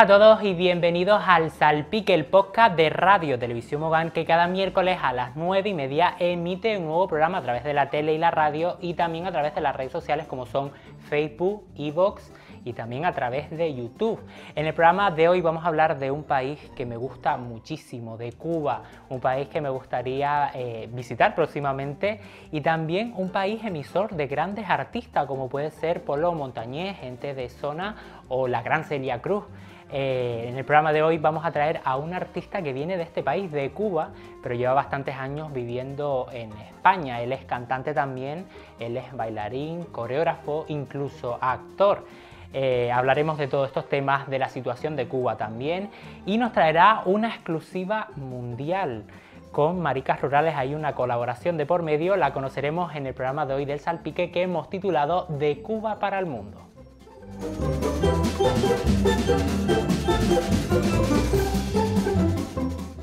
A todos y bienvenidos al Salpique, el podcast de Radio Televisión Mogán que cada miércoles a las 9 y media emite un nuevo programa a través de la tele y la radio y también a través de las redes sociales como son Facebook, Evox y también a través de YouTube. En el programa de hoy vamos a hablar de un país que me gusta muchísimo, de Cuba, un país que me gustaría eh, visitar próximamente y también un país emisor de grandes artistas como puede ser Polo Montañés, gente de zona o la gran Celia Cruz. Eh, en el programa de hoy vamos a traer a un artista que viene de este país, de Cuba, pero lleva bastantes años viviendo en España. Él es cantante también, él es bailarín, coreógrafo, incluso actor. Eh, hablaremos de todos estos temas, de la situación de Cuba también y nos traerá una exclusiva mundial. Con Maricas Rurales hay una colaboración de por medio, la conoceremos en el programa de hoy del Salpique que hemos titulado De Cuba para el Mundo.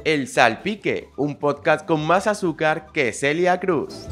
El Salpique, un podcast con más azúcar que Celia Cruz.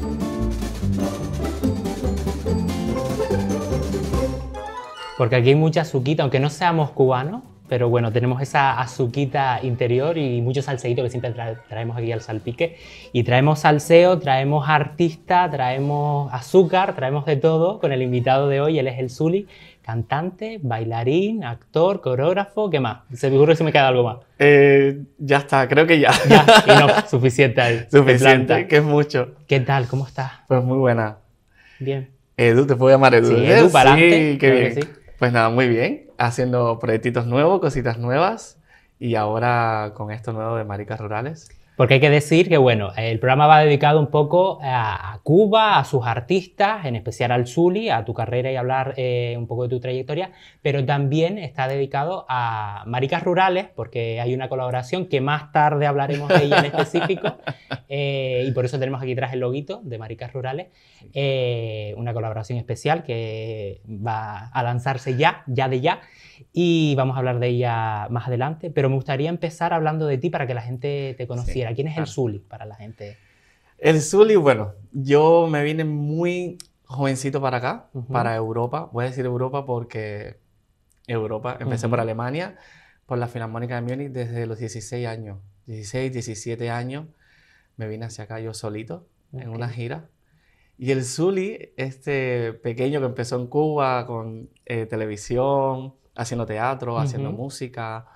Porque aquí hay mucha azuquita, aunque no seamos cubanos, pero bueno, tenemos esa azuquita interior y mucho salseíto que siempre traemos aquí al salpique. Y traemos salseo, traemos artista, traemos azúcar, traemos de todo con el invitado de hoy, él es el Zuli, cantante, bailarín, actor, coreógrafo, ¿qué más? Se me ocurre si me queda algo más. Eh, ya está, creo que ya. Ya, y no, suficiente ahí. Suficiente, que es mucho. ¿Qué tal? ¿Cómo estás? Pues muy buena. Bien. Edu, te puedo llamar Edu. Sí, Edu, para adelante. Sí, qué bien. Pues nada, muy bien. Haciendo proyectitos nuevos, cositas nuevas. Y ahora con esto nuevo de Maricas Rurales. Porque hay que decir que, bueno, el programa va dedicado un poco a, Cuba, a sus artistas, en especial al Zuli, a tu carrera y hablar eh, un poco de tu trayectoria, pero también está dedicado a Maricas Rurales, porque hay una colaboración que más tarde hablaremos de ella en específico, eh, y por eso tenemos aquí atrás el loguito de Maricas Rurales, eh, una colaboración especial que va a lanzarse ya, ya de ya y vamos a hablar de ella más adelante, pero me gustaría empezar hablando de ti para que la gente te conociera. ¿Quién es el Zuli para la gente? El Zuli, bueno, yo me vine muy jovencito para acá, para Europa. Voy a decir Europa porque Europa, empecé por Alemania, por la Filarmónica de Múnich desde los 16 años. 16, 17 años me vine hacia acá yo solito en una gira. Y el Zuli, este pequeño que empezó en Cuba con eh, televisión, haciendo teatro, haciendo música,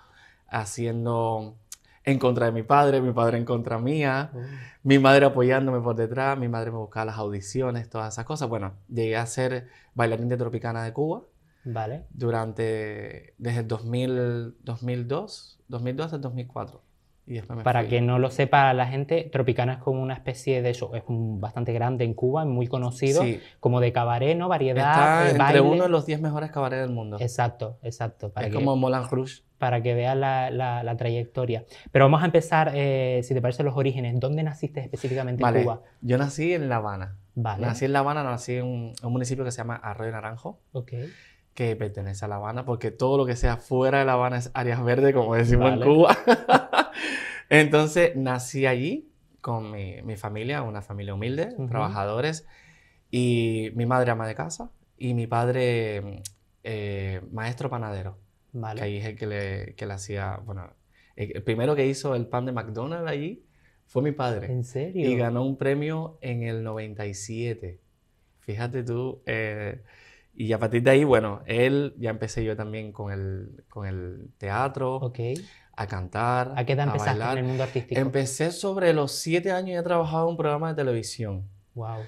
haciendo en contra de mi padre, mi padre en contra mía, oh. mi madre apoyándome por detrás, mi madre me buscaba las audiciones, todas esas cosas. Bueno, llegué a ser bailarín de Tropicana de Cuba. Vale. Durante, desde el 2000, 2002, 2002 hasta el 2004. Para que no lo sepa la gente, Tropicana es como una especie de show, es bastante grande en Cuba, muy conocido, como de cabaret, ¿no? Variedad. Está entre uno de los 10 mejores cabarets del mundo. Exacto, exacto. es como Moulin Rouge. Para que veas la, trayectoria. Pero vamos a empezar, eh, si te parece, los orígenes. ¿Dónde naciste específicamente en Cuba? Yo nací en La Habana. Vale. Nací en La Habana, nací en un, municipio que se llama Arroyo Naranjo. Ok que pertenece a La Habana, porque todo lo que sea fuera de La Habana es áreas verdes, como decimos en Cuba. Entonces nací allí con mi, mi, familia, una familia humilde, trabajadores, y mi madre ama de casa y mi padre eh, maestro panadero. Vale. Que ahí es el que le, que le hacía, bueno, el primero que hizo el pan de McDonald's allí fue mi padre. ¿En serio? Y ganó un premio en el 97. Fíjate tú. Eh, y a partir de ahí, bueno, él, ya empecé yo también con el, con el teatro. Ok a cantar. ¿A qué edad empezaste en el mundo artístico? Empecé sobre los siete años y he trabajado en un programa de televisión. Wow.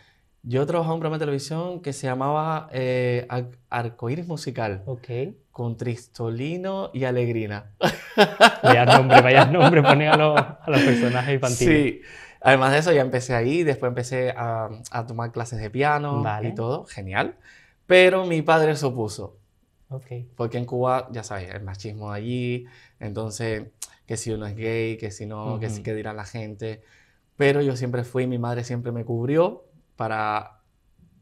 Yo trabajaba en un programa de televisión que se llamaba eh, Arcoíris Musical. Ok. Con Tristolino y Alegrina. Vaya nombre, vaya nombre ponen a, los, a los personajes infantiles. Sí. Además de eso, ya empecé ahí, después empecé a, a tomar clases de piano y todo, genial. Pero mi padre se opuso. Okay. Porque en Cuba, ya sabes, el machismo de allí, entonces, que si uno es gay, que si no, que si que dirá la gente. Pero yo siempre fui, mi madre siempre me cubrió para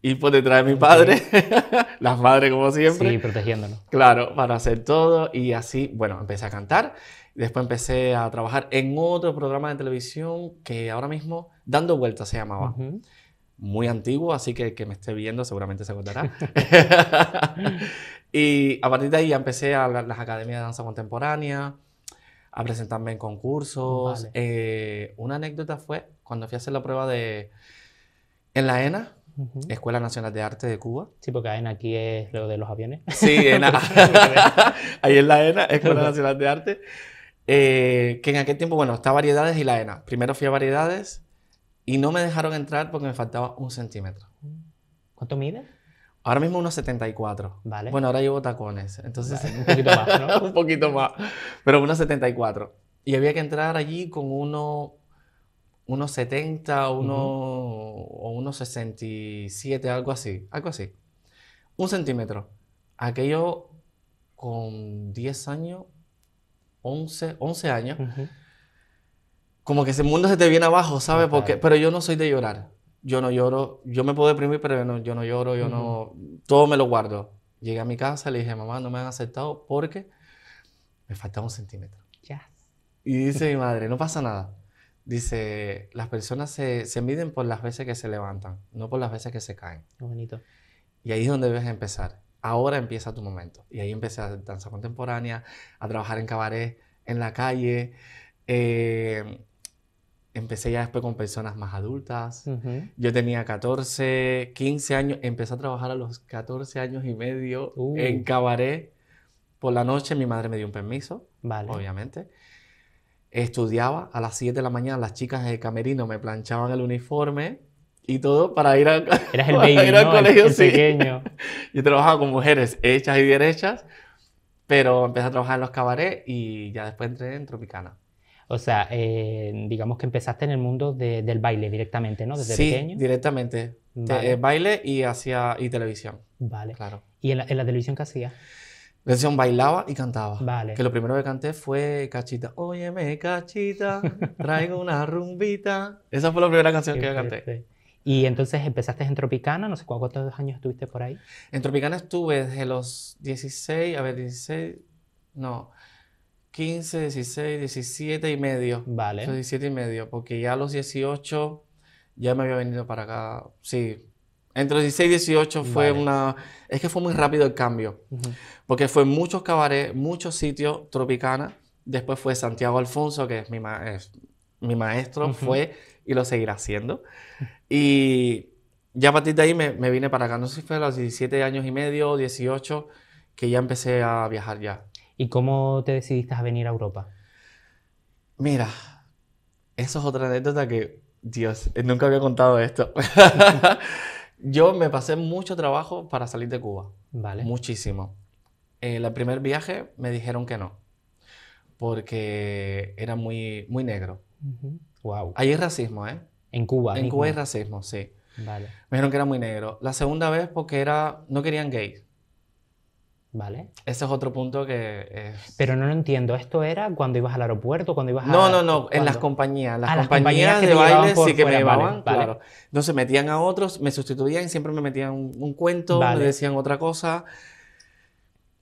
ir por detrás de mi padre, las madres como siempre. Sí, protegiéndonos. Claro, para hacer todo y así, bueno, empecé a cantar. Después empecé a trabajar en otro programa de televisión que ahora mismo, Dando Vueltas se llamaba. Muy antiguo, así que que me esté viendo seguramente se acordará. Y a partir de ahí ya empecé a la- las academias de danza contemporánea, a presentarme en concursos. Vale. Eh, una anécdota fue cuando fui a hacer la prueba de... En la ENA. Escuela Nacional de Arte de Cuba. Sí, porque AENA aquí es lo de los aviones. Sí, la- ahí en la ENA, Escuela Nacional de Arte. eh, que en aquel tiempo, bueno, está Variedades y la ENA. Primero fui a Variedades y no me dejaron entrar porque me faltaba un centímetro. ¿Cuánto mide? Ahora mismo unos 74. Vale. Bueno, ahora llevo tacones, entonces Vale, un poquito más, ¿no? un poquito más, pero unos 74. Y había que entrar allí con uno, unos 70 uno, o unos 67, algo así, algo así. Un centímetro. Aquello con 10 años, 11, 11 años, Ujú. Como que ese mundo se te viene abajo, ¿sabes? Porque, pero yo no soy de llorar. Yo no lloro. Yo me puedo deprimir, pero yo no, yo no lloro, yo no... Todo me lo guardo. Llegué a mi casa, le dije, mamá, no me han aceptado porque me faltaba un centímetro. Ya. Y dice mi madre, no pasa nada. Dice, las personas se, se miden por las veces que se levantan, no por las veces que se caen. Qué bonito. Y ahí es donde debes empezar. Ahora empieza tu momento. Y ahí empecé a hacer danza contemporánea, a trabajar en cabaret, en la calle. eh, empecé ya después con personas más adultas. Ujú. Yo tenía 14, 15 años. Empecé a trabajar a los 14 años y medio Uh. en cabaret. Por la noche mi madre me dio un permiso, Vale. obviamente. Estudiaba a las 7 de la mañana. Las chicas del camerino me planchaban el uniforme y todo para ir, a, Eras el baby, ir al ¿no? El- colegio. el, sí. pequeño. Yo trabajaba con mujeres hechas y derechas, pero empecé a trabajar en los cabarets y ya después entré en Tropicana. O sea, eh, digamos que empezaste en el mundo de- del baile directamente, ¿no? Desde sí, pequeño. directamente. Te- Vale. eh, baile y hacía y televisión, Vale. claro. ¿Y en la, en la televisión qué hacías? Televisión bailaba y cantaba. Vale. Que lo primero que canté fue Cachita. Óyeme, Cachita, traigo una rumbita. Esa fue la primera canción que yo canté. Qué Y entonces empezaste en Tropicana, no sé cu- cuántos años estuviste por ahí. En Tropicana estuve desde los 16, a ver, 16, no, 15, 16, 17 y medio. Vale. Los 17 y medio, porque ya a los 18 ya me había venido para acá. Sí, entre los 16 y 18 fue Vale. una... Es que fue muy rápido el cambio, porque fue muchos cabarets, muchos sitios, Tropicana. Después fue Santiago Alfonso, que es mi, ma- es mi maestro, fue y lo seguirá haciendo. Y ya a partir de ahí me, me vine para acá. No sé si fue a los 17 años y medio, 18, que ya empecé a viajar ya. ¿Y cómo te decidiste a venir a Europa? Mira, eso es otra anécdota que, Dios, eh, nunca había contado esto. Yo me pasé mucho trabajo para salir de Cuba, Vale. muchísimo. En el primer viaje me dijeron que no, porque era muy, muy negro. Wow. Ahí hay racismo, ¿eh? En Cuba. En mismo. Cuba hay racismo, sí. Vale. Me dijeron que era muy negro. La segunda vez porque era, no querían gays. Vale. Ese es otro punto que es... Pero no lo entiendo. ¿Esto era cuando ibas al aeropuerto? cuando ibas a... No, no, no, en las compañías. Las Ah, las compañías, compañías que de baile por sí que me vale, llevaban, vale. claro. Entonces metían a otros, me sustituían siempre me metían un, un cuento, Vale. me decían otra cosa.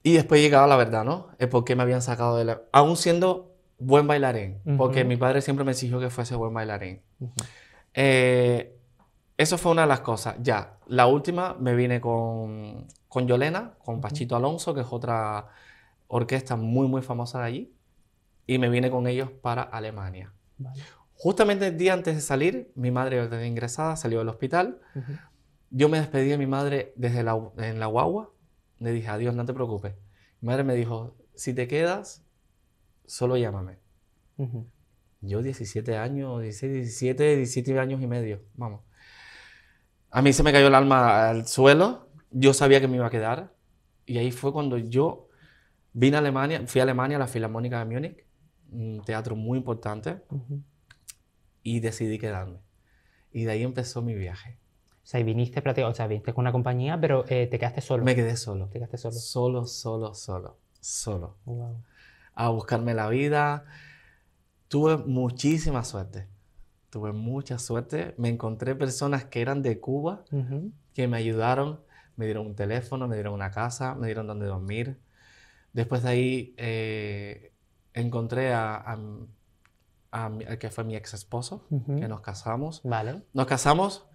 Y después llegaba la verdad, ¿no? Es porque me habían sacado de la... Aún siendo buen bailarín, porque mi padre siempre me exigió que fuese buen bailarín. Eh, eso fue una de las cosas. Ya, la última me vine con, con Yolena, con Pachito Alonso, que es otra orquesta muy, muy famosa de allí. Y me vine con ellos para Alemania. Vale. Justamente el día antes de salir, mi madre ya tenía ingresada, salió del hospital. Yo me despedí de mi madre desde la, en la guagua. Le dije, adiós, no te preocupes. Mi madre me dijo, si te quedas, solo llámame. Yo 17 años, 16, 17, 17 años y medio, vamos. A mí se me cayó el alma al suelo, yo sabía que me iba a quedar y ahí fue cuando yo vine a Alemania, fui a Alemania a la Filarmónica de Múnich, un teatro muy importante, y decidí quedarme. Y de ahí empezó mi viaje. O sea, y viniste o sea, viniste con una compañía, pero eh, te quedaste solo. Me quedé solo. Te quedaste solo. Solo, solo, solo, solo. Wow. A buscarme la vida. Tuve muchísima suerte. Tuve mucha suerte. Me encontré personas que eran de Cuba que me ayudaron, me dieron un teléfono, me dieron una casa, me dieron donde dormir. Después de ahí eh, encontré a, a- que fue mi ex esposo, que nos casamos. Vale. Nos casamos,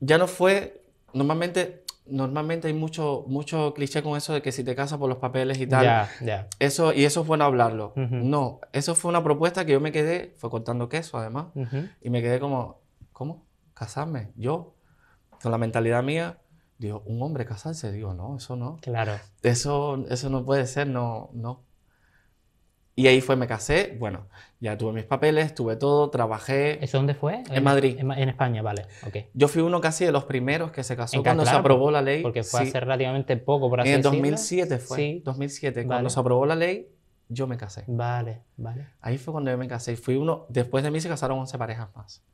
ya no fue, normalmente normalmente hay mucho, mucho cliché con eso de que si te casas por los papeles y tal. Ya, ya. Eso, y eso es bueno hablarlo. No, eso fue una propuesta que yo me quedé, fue cortando queso además, Ujú. y me quedé como, ¿cómo? ¿Casarme? Yo, con la mentalidad mía, digo, ¿un hombre casarse? Digo, no, eso no. Claro. Eso, eso no puede ser, no, no. Y ahí fue, me casé, bueno, ya tuve mis papeles, tuve todo, trabajé. ¿Eso dónde fue? En Madrid. En, en España, vale. Ok. Yo fui uno casi de los primeros que se casó En cuando se Catalá, aprobó la ley. Porque fue Sí. hace relativamente poco, por así En el decirlo. 2007 fue. Sí. 2007. Vale. Cuando se aprobó la ley, yo me casé. Vale, vale. Ahí fue cuando yo me casé. Fui uno, después de mí se casaron 11 parejas más.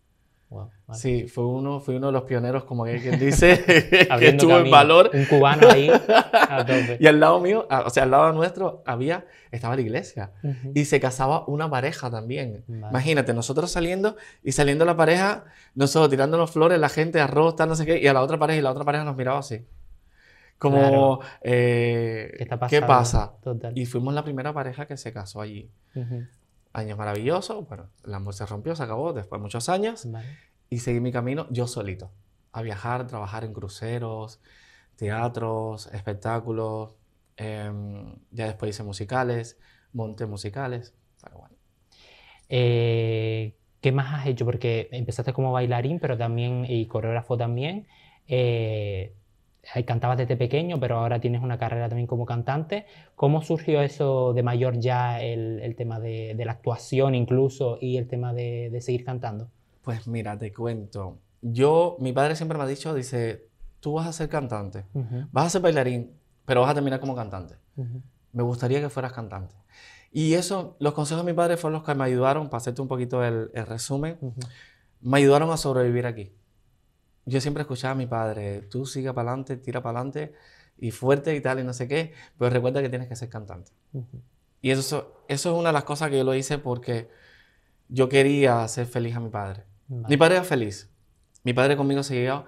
Wow, vale. Sí, fue uno, fui uno de los pioneros, como que quien dice, que estuvo en valor. Un cubano ahí a tope. Y al lado mío, o sea, al lado nuestro, había, estaba la iglesia. Y se casaba una pareja también. Vale. Imagínate, nosotros saliendo y saliendo la pareja, nosotros tirándonos flores, la gente, arroz, tal, no sé qué, y a la otra pareja, y la otra pareja nos miraba así. Como, Claro. eh, ¿Qué está ¿qué pasa? Total. Y fuimos la primera pareja que se casó allí. Años maravillosos, bueno, el amor se rompió, se acabó después de muchos años, Vale. y seguí mi camino yo solito, a viajar, trabajar en cruceros, teatros, espectáculos, em, ya después hice musicales, monté musicales, pero bueno. Eh, ¿qué más has hecho? Porque empezaste como bailarín, pero también, y coreógrafo también. Eh, cantabas desde pequeño, pero ahora tienes una carrera también como cantante. ¿Cómo surgió eso de mayor ya, el, el tema de, de la actuación incluso y el tema de, de seguir cantando? Pues mira, te cuento. Yo, mi padre siempre me ha dicho, dice, tú vas a ser cantante, Ujú, vas a ser bailarín, pero vas a terminar como cantante. ujú. Me gustaría que fueras cantante. Y eso, los consejos de mi padre fueron los que me ayudaron, para hacerte un poquito el, el resumen, Ujú. me ayudaron a sobrevivir aquí. Yo siempre escuchaba a mi padre, tú sigue para adelante, tira para adelante, y fuerte y tal, y no sé qué, pero recuerda que tienes que ser cantante. Y eso, eso es una de las cosas que yo lo hice porque yo quería hacer feliz a mi padre. Vale. Mi padre era feliz. Mi padre conmigo se llevaba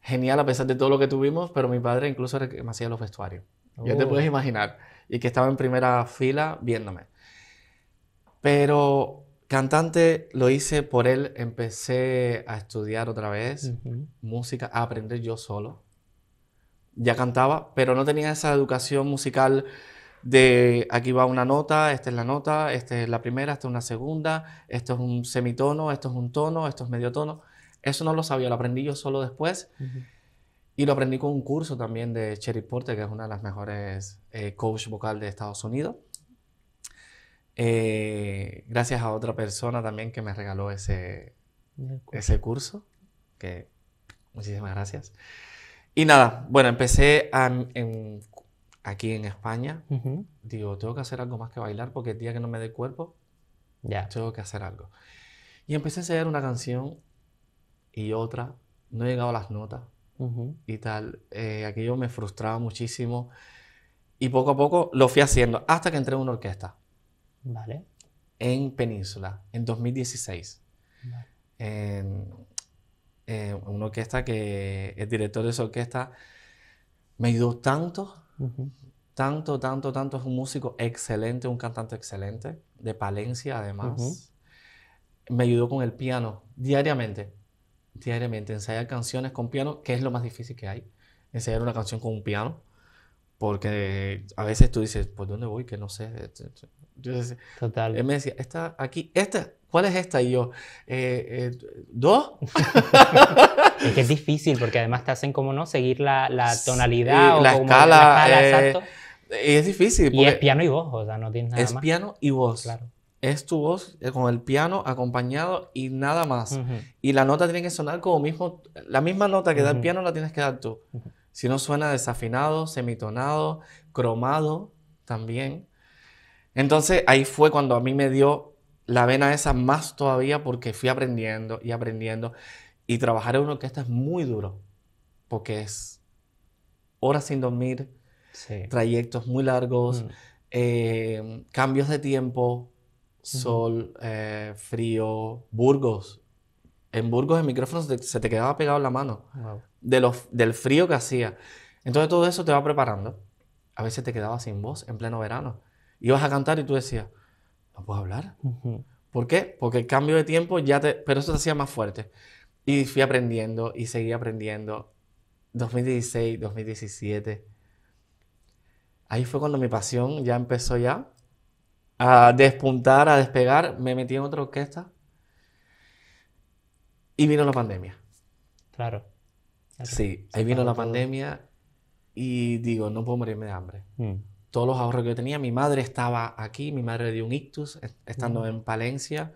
genial a pesar de todo lo que tuvimos, pero mi padre incluso me hacía los vestuarios. Ya te Oh. puedes imaginar. Y que estaba en primera fila viéndome. Pero cantante lo hice por él. Empecé a estudiar otra vez música, a aprender yo solo. Ya cantaba, pero no tenía esa educación musical de aquí va una nota, esta es la nota, esta es la primera, esta es una segunda, esto es un semitono, esto es un tono, esto es medio tono. Eso no lo sabía, lo aprendí yo solo después. Y lo aprendí con un curso también de Cherry Porter, que es una de las mejores eh, coach vocal de Estados Unidos. Eh, gracias a otra persona también que me regaló ese, ese curso, que muchísimas gracias. Y nada, bueno, empecé a- en- aquí en España. Ujú. Digo, tengo que hacer algo más que bailar porque el día que no me dé cuerpo, Ya. tengo que hacer algo. Y empecé a enseñar una canción y otra, no he llegado a las notas y tal. Eh, aquello me frustraba muchísimo y poco a poco lo fui haciendo hasta que entré en una orquesta Vale. en Península en 2016. Vale. En, en una orquesta que el director de esa orquesta me ayudó tanto, tanto, tanto, tanto. Es un músico excelente, un cantante excelente, de Palencia además. Me ayudó con el piano diariamente, diariamente, ensayar canciones con piano, que es lo más difícil que hay, ensayar una canción con un piano, porque a veces tú dices, ¿por dónde voy? Que no sé. Yo decía- Total. él me decía, esta aquí, esta, ¿cuál es esta? Y yo, "Eh, eh, ¿dos? Es que es difícil porque además te hacen como no seguir la, la Sí, tonalidad o la como escala, eh, exacto. Y es difícil, Y es piano y voz, o sea, no tienes nada es más. piano y voz. Claro. Es tu voz eh, con el piano acompañado y nada más. Ujú. Y la nota tiene que sonar como mismo, la misma nota que da el piano la tienes que dar tú. Ujú. Si no suena desafinado, semitonado, cromado también. Entonces ahí fue cuando a mí me dio la vena esa más todavía porque fui aprendiendo y aprendiendo. Y trabajar en una orquesta es muy duro porque es horas sin dormir, Sí. trayectos muy largos, Mm. eh, cambios de tiempo, sol, eh, frío, Burgos. En Burgos el micrófono se te, se te quedaba pegado en la mano Wow. de los, del frío que hacía. Entonces todo eso te va preparando. A veces te quedabas sin voz en pleno verano. Ibas a cantar y tú decías, no puedo hablar. ¿Por qué? Porque el cambio de tiempo ya te... Pero eso te hacía más fuerte. Y fui aprendiendo y seguí aprendiendo. 2016, 2017. Ahí fue cuando mi pasión ya empezó ya a despuntar, a despegar. Me metí en otra orquesta y vino la pandemia. Claro. Sí, ahí vino la pandemia y digo, no puedo morirme de hambre. Mm. Todos los ahorros que yo tenía, mi madre estaba aquí, mi madre dio un ictus estando en Palencia.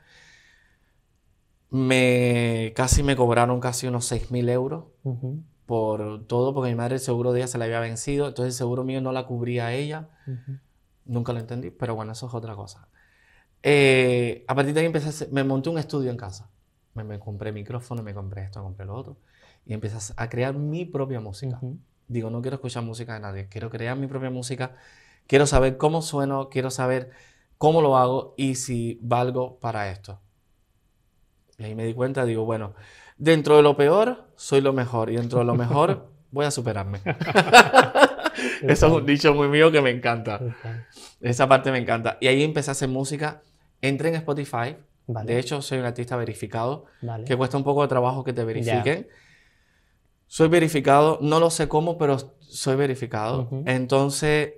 Me, casi me cobraron casi unos 6 mil euros por todo, porque mi madre el seguro de ella se le había vencido, entonces el seguro mío no la cubría a ella. Nunca lo entendí, pero bueno, eso es otra cosa. Eh, a partir de ahí empecé, me monté un estudio en casa. Me, me, compré micrófono, me compré esto, me compré lo otro. Y empecé a crear mi propia música. Digo, no quiero escuchar música de nadie, quiero crear mi propia música. Quiero saber cómo sueno, quiero saber cómo lo hago y si valgo para esto. Y ahí me di cuenta, digo, bueno, dentro de lo peor, soy lo mejor. Y dentro de lo mejor, voy a superarme. Eso es un dicho muy mío que me encanta. Esa parte me encanta. Y ahí empecé a hacer música. Entré en Spotify. De hecho, soy un artista verificado. Que cuesta un poco de trabajo que te verifiquen. Soy verificado. No lo sé cómo, pero soy verificado. Entonces,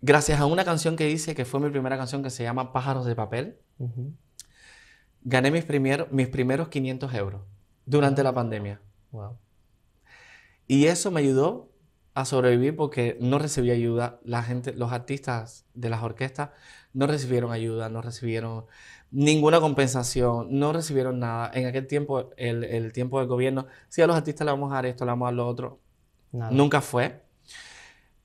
gracias a una canción que hice, que fue mi primera canción, que se llama Pájaros de Papel, gané mis, mis primeros 500 euros durante la pandemia. Y eso me ayudó a sobrevivir porque no recibí ayuda. La gente, los artistas de las orquestas no recibieron ayuda, no recibieron ninguna compensación, no recibieron nada. En aquel tiempo, el, tiempo del gobierno, sí, a los artistas le vamos a dar esto, le vamos a dar lo otro. Nunca fue.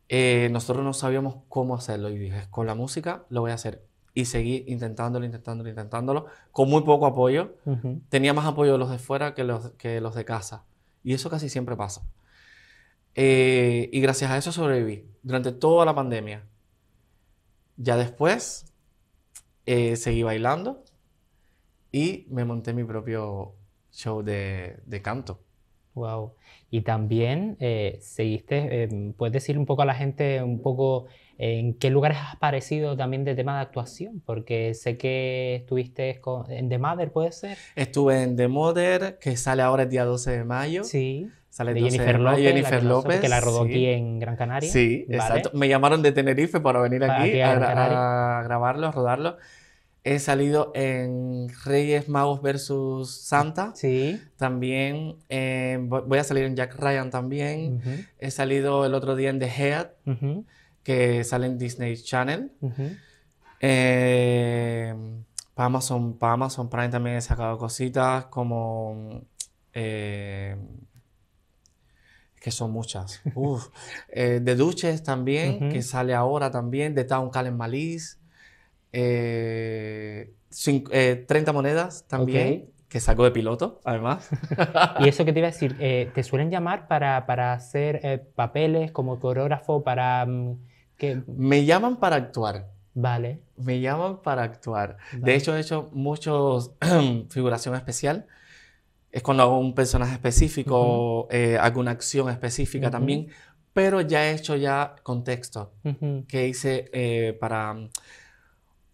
Eh, nosotros no sabíamos cómo hacerlo y dije, con la música lo voy a hacer y seguí intentándolo, intentándolo, intentándolo, con muy poco apoyo. Tenía más apoyo de los de fuera que los, que los de casa. Y eso casi siempre pasa. Eh, y gracias a eso sobreviví durante toda la pandemia. Ya después eh, seguí bailando y me monté mi propio show de, de canto. Wow. Y también eh, seguiste, puedes decir un poco a la gente, un poco ¿En qué lugares has aparecido también de tema de actuación? Porque sé que estuviste en The Mother, ¿puede ser? Estuve en The Mother, que sale ahora el día 12 de mayo. Sí. Sale de Jennifer López, Jennifer López. Que la rodó aquí en Gran Canaria. Sí, exacto. Me llamaron de Tenerife para venir aquí, a, grabarlo, a rodarlo. He salido en Reyes Magos versus Santa. Sí. También voy a salir en Jack Ryan también. He salido el otro día en The Head que sale en Disney Channel. Eh, para, Amazon, para Amazon Prime también he sacado cositas como... Eh, que son muchas. Uf. Eh, de Duches también, que sale ahora también. De Town Calen Malice. 30 monedas también. Que sacó de piloto, además. y eso que te iba a decir, ¿te suelen llamar para, para hacer papeles como coreógrafo, para mm, me llaman para actuar. Vale. Me llaman para actuar. De hecho, he hecho muchos figuración especial. Es cuando hago un personaje específico, eh, hago una acción específica también, pero ya he hecho ya contexto que hice eh, para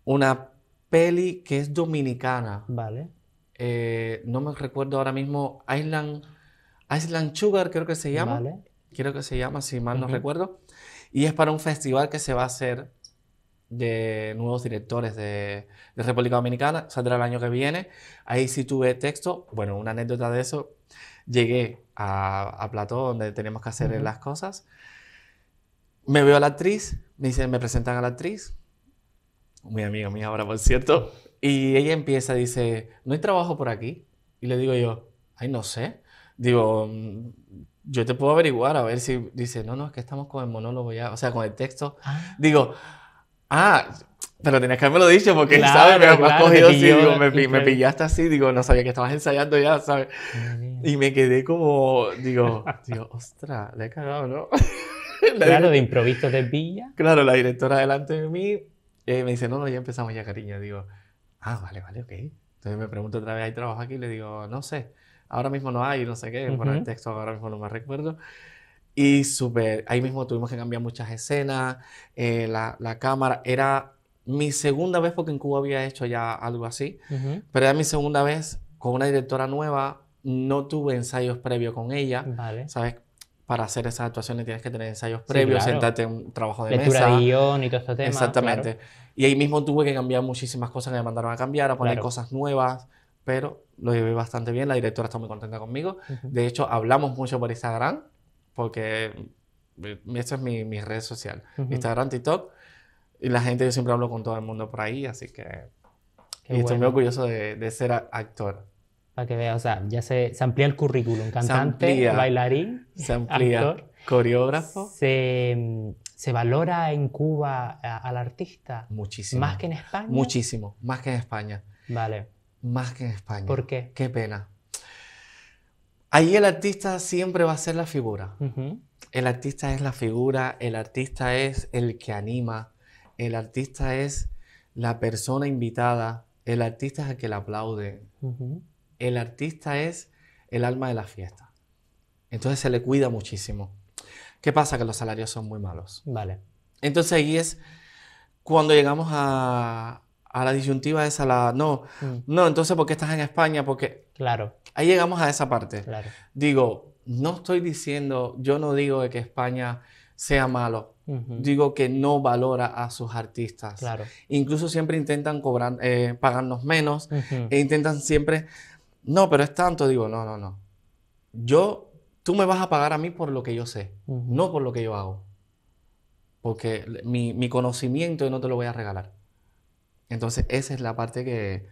una peli que es dominicana. Vale. Eh, no me recuerdo ahora mismo, Island, Island Sugar creo que se llama. Vale. Creo que se llama, si mal no recuerdo. Y es para un festival que se va a hacer de nuevos directores de, República Dominicana, saldrá el año que viene. Ahí sí tuve texto, bueno, una anécdota de eso. Llegué a, a Plató, donde tenemos que hacer las cosas. Me veo a la actriz, me dicen, me presentan a la actriz, muy amiga mía ahora, por cierto, y ella empieza, dice, ¿no hay trabajo por aquí? Y le digo yo, ay, no sé. Digo, yo te puedo averiguar a ver si dice, no, no, es que estamos con el monólogo ya, o sea, con el texto. Ah. Digo, ah, pero tenías que haberme lo dicho porque, ¿sabes? Me, has cogido así, digo, me, pillaste así, digo, no sabía que estabas ensayando ya, ¿sabes? Y me quedé como, digo, digo, ostras, le he cagado, ¿no? claro, de improviso de villa. Claro, la directora delante de mí eh, me dice, no, no, ya empezamos ya, cariño. Digo, ah, vale, vale, ok. Entonces me pregunto otra vez, ¿hay trabajo aquí? Y le digo, no sé ahora mismo no hay, no sé qué, por el texto ahora mismo no me recuerdo. Y súper, ahí mismo tuvimos que cambiar muchas escenas, eh, la, la, cámara, era mi segunda vez porque en Cuba había hecho ya algo así, pero era mi segunda vez con una directora nueva, no tuve ensayos previos con ella, ¿sabes? Para hacer esas actuaciones tienes que tener ensayos previos, claro. sentarte en un trabajo de Lectura mesa. de guion y todo este tema. Exactamente. claro. Y ahí mismo tuve que cambiar muchísimas cosas que me mandaron a cambiar, a poner Claro. cosas nuevas, pero lo llevé bastante bien. La directora está muy contenta conmigo. De hecho, hablamos mucho por Instagram, porque eh, esta es mi, mi red social. Instagram, TikTok. Y la gente, yo siempre hablo con todo el mundo por ahí, así que... Qué y estoy muy orgulloso de, de ser actor. Para que veas, o sea, ya se, se amplía el currículum. Cantante, amplía. bailarín, Se amplía. Actor. Coreógrafo. se, se valora en Cuba al artista Muchísimo. más que en España. Muchísimo. Más que en España. Vale. Más que en España. ¿Por qué? Qué pena. Ahí el artista siempre va a ser la figura. El artista es la figura, el artista es el que anima, el artista es la persona invitada, el artista es el que le aplaude, Ujú. El artista es el alma de la fiesta. Entonces se le cuida muchísimo. ¿Qué pasa? Que los salarios son muy malos. Vale. Entonces ahí es cuando llegamos a, a la disyuntiva esa, la no, Mm. no, entonces ¿por qué estás en España? Porque Claro, ahí llegamos a esa parte. claro. Digo, no estoy diciendo, yo no digo de que España sea malo, digo que no valora a sus artistas. Claro. Incluso siempre intentan cobrar, eh, pagarnos menos e intentan siempre, no, pero es tanto, digo, no, no, no. Yo, tú me vas a pagar a mí por lo que yo sé, no por lo que yo hago. Porque mi, mi conocimiento no te lo voy a regalar. Entonces, esa es la parte que,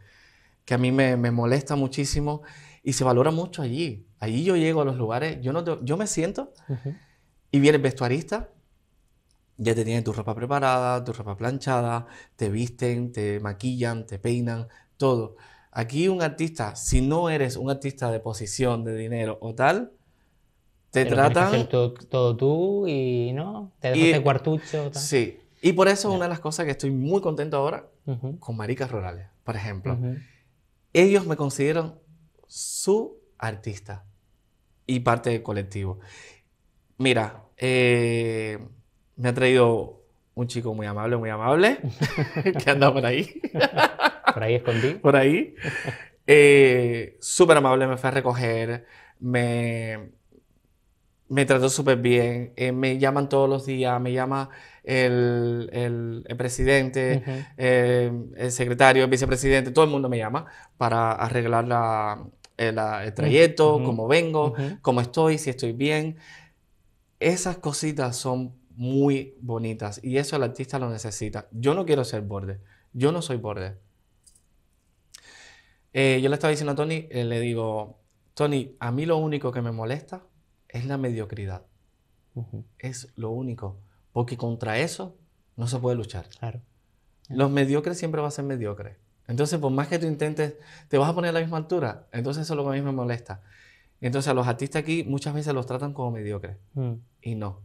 que a mí me, me molesta muchísimo y se valora mucho allí. Allí yo llego a los lugares, yo, no te- yo me siento Ujú. y viene el vestuarista, ya te tienen tu ropa preparada, tu ropa planchada, te visten, te maquillan, te peinan, todo. Aquí un artista, si no eres un artista de posición, de dinero o tal, te que tratan... hacer todo, todo tú y no, te dejas Y- de cuartucho. tal. Sí. Y por eso una de las cosas que estoy muy contento ahora Ujú. con Maricas Rurales, por ejemplo. Ujú. Ellos me consideran su artista y parte del colectivo. Mira, eh, me ha traído un chico muy amable, muy amable, que anda por ahí, Por ahí escondí. por ahí. Eh, súper amable, me fue a recoger, me, me trató súper bien, eh, me llaman todos los días, me llama el, el- el presidente, eh, el secretario, el vicepresidente, todo el mundo me llama para arreglar la- el, la- el trayecto, cómo vengo, cómo estoy, si estoy bien. Esas cositas son muy bonitas y eso el artista lo necesita. Yo no quiero ser borde, yo no soy borde. Eh, yo le estaba diciendo a Tony, eh, le digo, Tony, a mí lo único que me molesta es la mediocridad. Es lo único, porque contra eso no se puede luchar. Claro. Los mediocres siempre van a ser mediocres. Entonces, por más que tú intentes, te vas a poner a la misma altura. Entonces, eso es lo que a mí me molesta. Entonces, a los artistas aquí muchas veces los tratan como mediocres. Mm. Y no.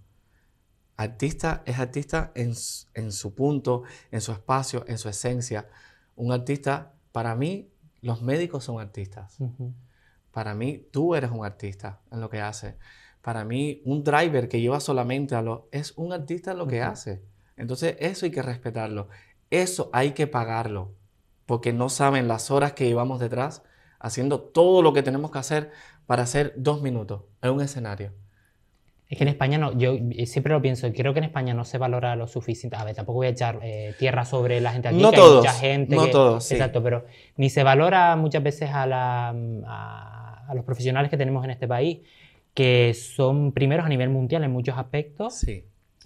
Artista es artista en, en su punto, en su espacio, en su esencia. Un artista, para mí, los médicos son artistas. Para mí, tú eres un artista en lo que hace. Para mí, un driver que lleva solamente a lo... es un artista en lo que hace. Entonces, eso hay que respetarlo. Eso hay que pagarlo. Porque no saben las horas que llevamos detrás haciendo todo lo que tenemos que hacer para hacer dos minutos en un escenario. Es que en España no, yo siempre lo pienso, creo que en España no se valora lo suficiente. A ver, tampoco voy a echar eh, tierra sobre la gente aquí, No que todos, hay mucha gente. no que- todos, sí. Exacto, pero ni se valora muchas veces a, la, a, a los profesionales que tenemos en este país, que son primeros a nivel mundial en muchos aspectos, Sí.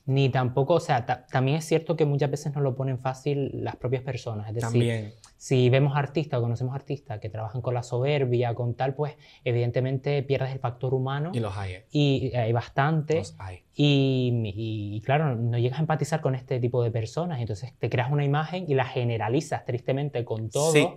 Ni tampoco, o sea, ta- también es cierto que muchas veces nos lo ponen fácil las propias personas. Es decir, También. si vemos artistas o conocemos artistas que trabajan con la soberbia, con tal, pues evidentemente pierdes el factor humano Y los hay. eh. y hay bastante. Los hay. Y, y, claro, no llegas a empatizar con este tipo de personas, entonces te creas una imagen y la generalizas tristemente con todo. Sí.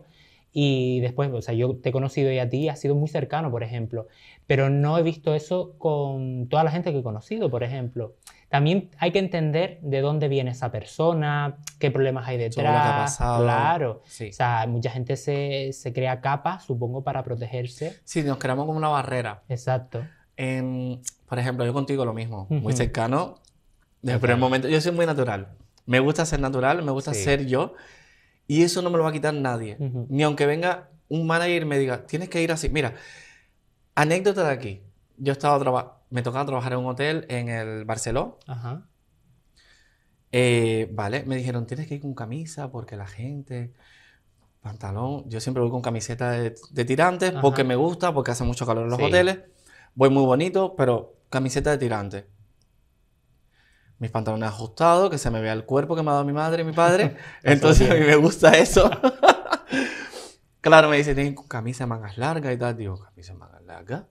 Y después, o sea, yo te he conocido y a ti has sido muy cercano, por ejemplo, pero no he visto eso con toda la gente que he conocido, por ejemplo. También hay que entender de dónde viene esa persona, qué problemas hay detrás. Todo lo que ha pasado. Claro. Sí. O sea, mucha gente se, se crea capas, supongo, para protegerse. Sí, nos creamos como una barrera. Exacto. En- por ejemplo, yo contigo lo mismo. Muy Ujú. cercano. Desde el primer momento. Yo soy muy natural. Me gusta ser natural, me gusta Sí. ser yo. Y eso no me lo va a quitar nadie. Ujú. Ni aunque venga un manager y me diga, tienes que ir así. Mira, anécdota de aquí. Yo estaba trabajando. Me tocaba trabajar en un hotel en el Barceló. Ajá. Eh, vale, me dijeron, tienes que ir con camisa porque la gente, pantalón, yo siempre voy con camiseta de, de tirantes Ajá. porque me gusta, porque hace mucho calor en los Sí. hoteles, voy muy bonito, pero camiseta de tirante. Mis pantalones ajustados, que se me vea el cuerpo que me ha dado mi madre y mi padre, entonces a mí me gusta eso. claro, me dice, tienes camisa de mangas largas y tal, digo, camisa de mangas largas.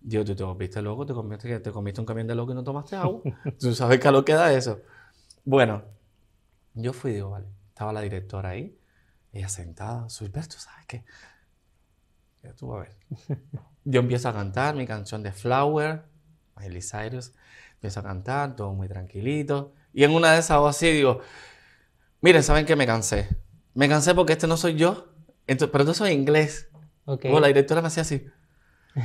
Digo, tú te volviste loco, te comiste, te comiste un camión de loco y no tomaste agua. Tú sabes que a lo que da eso. Bueno, yo fui, digo, vale. Estaba la directora ahí, ella sentada, Silberto, ¿sabes qué? Ya tú a ver. Yo empiezo a cantar mi canción de Flower, Miley Cyrus. Empiezo a cantar, todo muy tranquilito. Y en una de esas hago así, digo, miren, ¿saben qué? Me cansé. Me cansé porque este no soy yo, Ento- pero entonces soy inglés. Ok. Luego la directora me hacía así.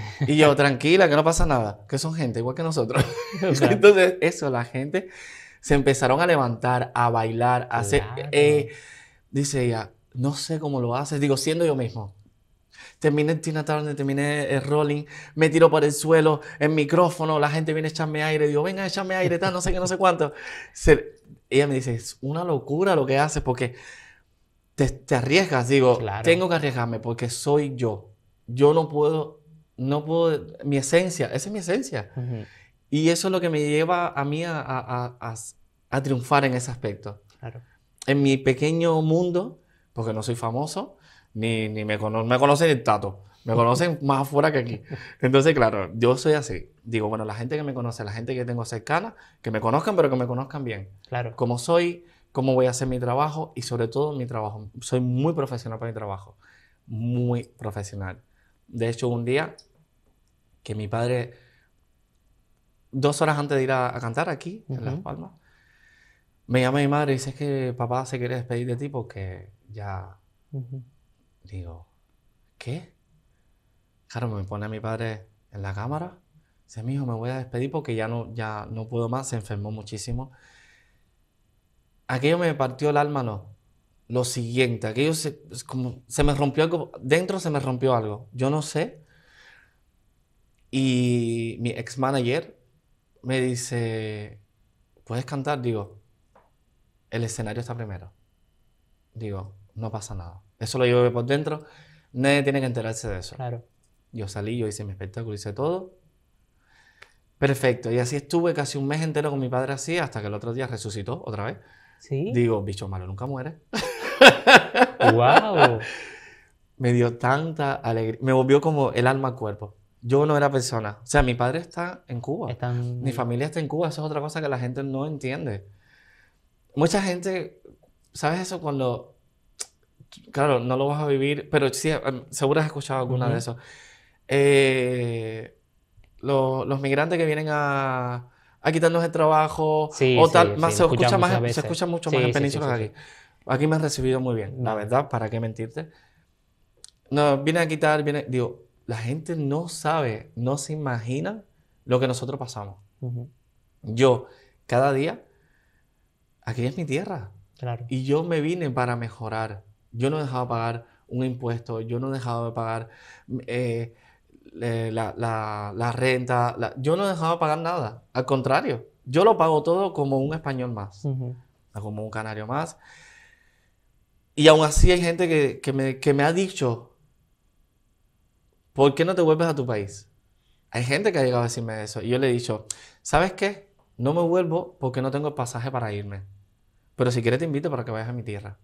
Y yo, tranquila, que no pasa nada, que son gente igual que nosotros. Entonces, eso, la gente se empezaron a levantar, a bailar, a hacer. Claro. eh, dice ella, no sé cómo lo haces. Digo, siendo yo mismo. Terminé Tina Turner, terminé el rolling, me tiro por el suelo, el micrófono, la gente viene a echarme aire. Digo, venga, échame aire, tal, no sé qué, no sé cuánto. Se- ella me dice, es una locura lo que haces porque te, te arriesgas. Digo, Claro. tengo que arriesgarme porque soy yo. Yo no puedo, no puedo, mi esencia, esa es mi esencia. Y eso es lo que me lleva a mí a, a- a- triunfar en ese aspecto. Claro. En mi pequeño mundo, porque no soy famoso, ni, ni me, cono- me conocen el tato. Me conocen más afuera que aquí. Entonces, claro, yo soy así. Digo, bueno, la gente que me conoce, la gente que tengo cercana, que me conozcan, pero que me conozcan bien. Claro. Cómo soy, cómo voy a hacer mi trabajo y sobre todo mi trabajo. Soy muy profesional para mi trabajo. Muy profesional. De hecho, un día que mi padre, dos horas antes de ir a, a cantar aquí, en Las. Palmas, me llama mi madre y dice "Es que papá se quiere despedir de ti porque ya, digo, ¿qué? Claro, me pone a mi padre en la cámara. Dice, mi hijo, me voy a despedir porque ya no, ya no puedo más, se enfermó muchísimo. Aquello me partió el alma, no. Lo siguiente, aquello se, como, se me rompió algo, dentro se me rompió algo, yo no sé. Y mi ex manager me dice, ¿puedes cantar? Digo, el escenario está primero. Digo, no pasa nada. Eso lo llevo por dentro, nadie tiene que enterarse de eso. Claro. Yo salí, yo hice mi espectáculo, hice todo. Perfecto. Y así estuve casi un mes entero con mi padre así, hasta que el otro día resucitó otra vez. Sí. Digo, bicho malo nunca muere. wow. Me dio tanta alegría. Me volvió como el alma al cuerpo. Yo no era persona. O sea, mi padre está en Cuba. Están... Mi familia está en Cuba. Eso es otra cosa que la gente no entiende. Mucha gente, ¿sabes eso? Cuando, claro, no lo vas a vivir, pero sí, em, seguro has escuchado alguna de eso. Eh, lo- los migrantes que vienen a, a quitarnos el trabajo Sí, o sí, tal, más, se, escucha más, se escucha mucho más en Península que aquí. Aquí me han recibido muy bien, la verdad, ¿para qué mentirte? No, viene a quitar, viene, digo, la gente no sabe, no se imagina lo que nosotros pasamos. Ujú, Yo, cada día, aquí es mi tierra. Claro. Y yo me vine para mejorar. Yo no he dejado de pagar un impuesto, yo no he dejado de pagar eh, la, la- la renta, la- yo no he dejado de pagar nada. Al contrario, yo lo pago todo como un español más, Ujú. como un canario más. Y aún así hay gente que, que me, que me ha dicho, ¿por qué no te vuelves a tu país? Hay gente que ha llegado a decirme eso. Y yo le he dicho, ¿sabes qué? No me vuelvo porque no tengo el pasaje para irme. Pero si quieres te invito para que vayas a mi tierra.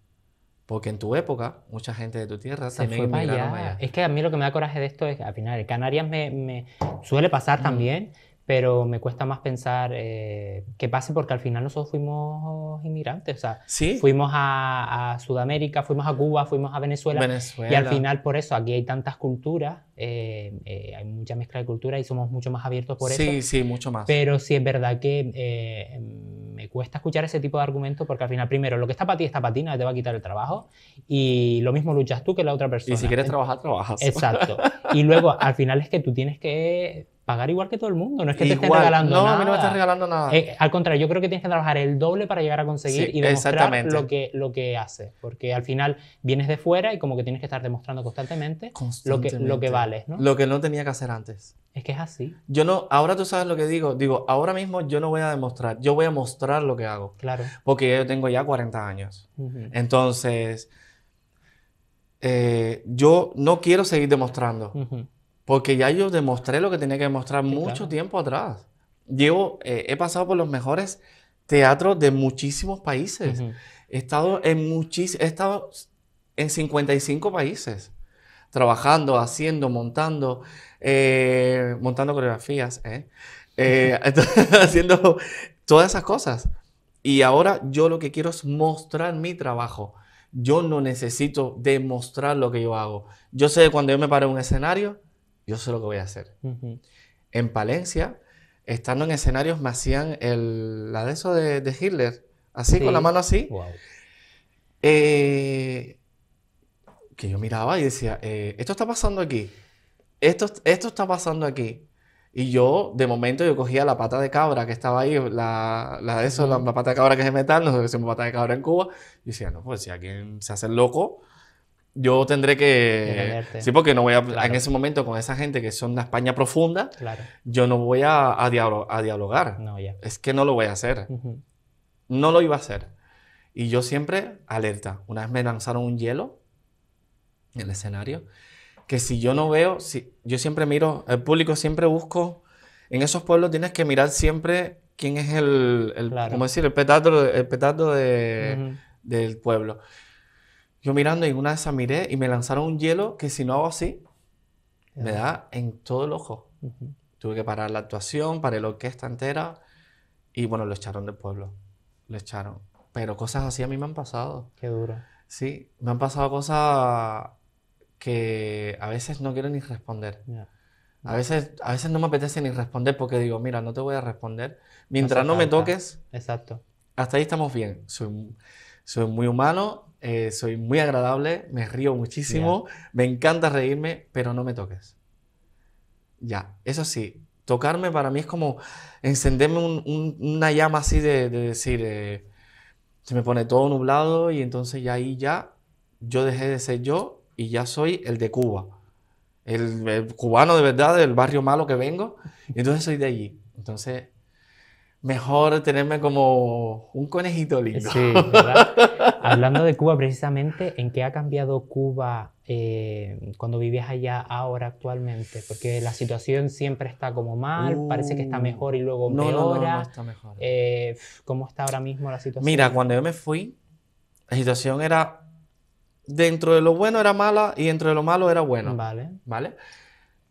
Porque en tu época, mucha gente de tu tierra Se fue para allá. allá. Es que a mí lo que me da coraje de esto es que al final, Canarias me, me suele pasar también, pero me cuesta más pensar eh, que pase porque al final nosotros fuimos inmigrantes. O sea, Sí, fuimos a, a Sudamérica, fuimos a Cuba, fuimos a Venezuela. Venezuela. Y al final, por eso, aquí hay tantas culturas, eh, eh, hay mucha mezcla de culturas y somos mucho más abiertos por sí, eso. sí, mucho más. Pero sí es verdad que eh, me cuesta escuchar ese tipo de argumentos porque al final, primero, lo que está para ti está para ti, nadie te va a quitar el trabajo. Y lo mismo luchas tú que la otra persona. y si quieres trabajar, trabajas. Exacto. Y luego, al final es que tú tienes que pagar igual que todo el mundo. No es que te estén regalando no, nada. a mí no me estás regalando nada. Eh, al contrario, yo creo que tienes que trabajar el doble para llegar a conseguir Sí, y demostrar lo que, lo que haces. Porque al final vienes de fuera y como que tienes que estar demostrando constantemente, Lo, que, lo que vales, ¿no? Lo que no tenía que hacer antes. Es que es así, Yo no, ahora tú sabes lo que digo. Digo, ahora mismo yo no voy a demostrar, yo voy a mostrar lo que hago. claro. Porque yo tengo ya 40 años. Entonces, eh, yo no quiero seguir demostrando. Ujú. Porque ya yo demostré lo que tenía que demostrar Sí, mucho claro. tiempo atrás. Llevo, eh, he pasado por los mejores teatros de muchísimos países. Ujú. He estado en muchis- he estado en 55 países. Trabajando, haciendo, montando, eh, montando coreografías, ¿eh? Eh, haciendo todas esas cosas. Y ahora yo lo que quiero es mostrar mi trabajo. Yo no necesito demostrar lo que yo hago. Yo sé cuando yo me paro en un escenario, yo sé lo que voy a hacer. Ujú. En Palencia, estando en escenarios, me hacían el, la de eso de, de Hitler, así, Sí. con la mano así. Wow. Eh, que yo miraba y decía, eh, esto está pasando aquí. Esto, esto está pasando aquí. Y yo, de momento, yo cogía la pata de cabra que estaba ahí, la, la de eso, la, la pata de cabra que es de metal, nosotros decimos pata de cabra en Cuba. Y decía, no, pues si alguien se hace loco, yo tendré que... Sí, porque no voy a... Claro. En ese momento, con esa gente que son de España profunda, Claro. yo no voy a, a, a dialogar. No, ya. Es que no lo voy a hacer. Ujú. No lo iba a hacer. Y yo siempre alerta. Una vez me lanzaron un hielo en el escenario, que si yo no veo, si, yo siempre miro, el público siempre busco, en esos pueblos tienes que mirar siempre quién es el, el Claro. ¿cómo decir? El petardo, el petardo de, Ujú. del pueblo. Yo mirando y una de esas miré y me lanzaron un hielo que si no hago así, me da en todo el ojo. Tuve que parar la actuación, paré la orquesta entera y bueno, lo echaron del pueblo. Lo echaron. Pero cosas así a mí me han pasado. Qué duro. Sí, me han pasado cosas que a veces no quiero ni responder. A veces, a veces no me apetece ni responder porque digo, mira, no te voy a responder. Mientras hace no me toques, Exacto. hasta ahí estamos bien. Soy, soy muy humano, eh, soy muy agradable, me río muchísimo, me encanta reírme, pero no me toques. Ya, eso sí, tocarme para mí es como encenderme un- un- una llama así de, de decir, eh, se me pone todo nublado y entonces ya ahí ya yo dejé de ser yo y ya soy el de Cuba. El, el cubano de verdad, del barrio malo que vengo, y entonces soy de allí. Entonces, mejor tenerme como un conejito lindo. Sí, ¿verdad? Hablando de Cuba, precisamente, ¿en qué ha cambiado Cuba eh, cuando vivías allá ahora actualmente? Porque la situación siempre está como mal, parece que está Uh, mejor y luego No, no, no, está mejor. Eh, ¿Cómo está ahora mismo la situación? Mira, cuando yo me fui, la situación era, dentro de lo bueno era mala y dentro de lo malo era bueno, Vale. ¿vale?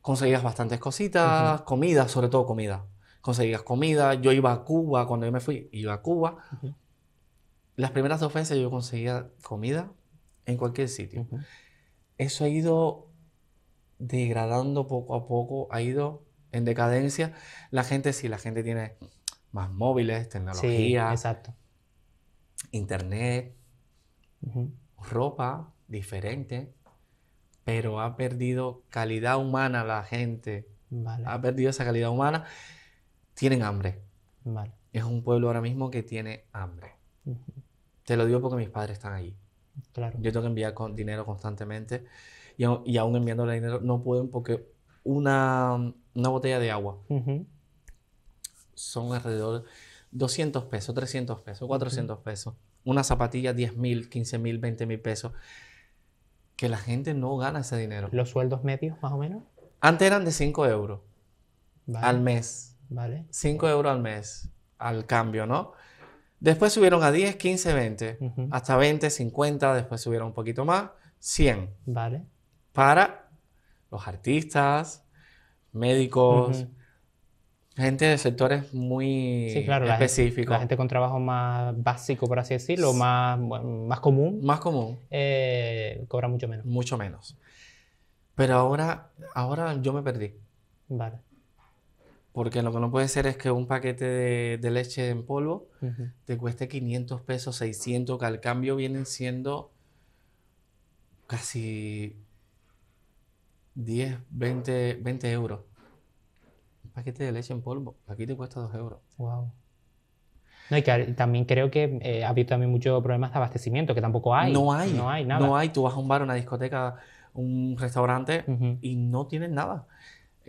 Conseguías bastantes cositas, comida, sobre todo comida. Conseguías comida, yo iba a Cuba, cuando yo me fui, iba a Cuba. Las primeras dos veces yo conseguía comida en cualquier sitio. Eso ha ido degradando poco a poco, ha ido en decadencia. La gente, sí, la gente tiene más móviles, Sí, tecnología, exacto. internet, ropa diferente, pero ha perdido calidad humana la gente, Vale, ha perdido esa calidad humana. Tienen hambre. vale. Es un pueblo ahora mismo que tiene hambre. Ujú. Te lo digo porque mis padres están allí. Claro. Yo tengo que enviar con dinero constantemente y, y aún enviándole dinero no pueden porque una, una botella de agua Ujú. son alrededor 200 pesos, 300 pesos, 400 pesos. Una zapatilla 10 mil, 15 mil, 20 mil pesos. Que la gente no gana ese dinero. ¿Los sueldos medios, más o menos? Antes eran de 5 euros Vale. al mes. Vale. 5 euros al mes al cambio, ¿no? Después subieron a 10, 15, 20. Ujú. Hasta 20, 50, después subieron un poquito más, 100. Vale. para los artistas, médicos, Ujú. gente de sectores muy Sí, claro, la gente- específicos. La gente con trabajo más básico, por así decirlo, más, más común, Más común, eh, cobra mucho menos. mucho menos. Pero ahora, ahora yo me perdí. Vale. Porque lo que no puede ser es que un paquete de, de leche en polvo te cueste 500 pesos, 600, que al cambio vienen siendo casi 10, 20, 20 euros. Un paquete de leche en polvo. Aquí te cuesta dos euros. Wow. No, y que también creo que eh, ha habido también muchos problemas de abastecimiento, que tampoco hay. No hay. No hay nada. No hay. Tú vas a un bar, una discoteca, un restaurante Ujú. y no tienen nada.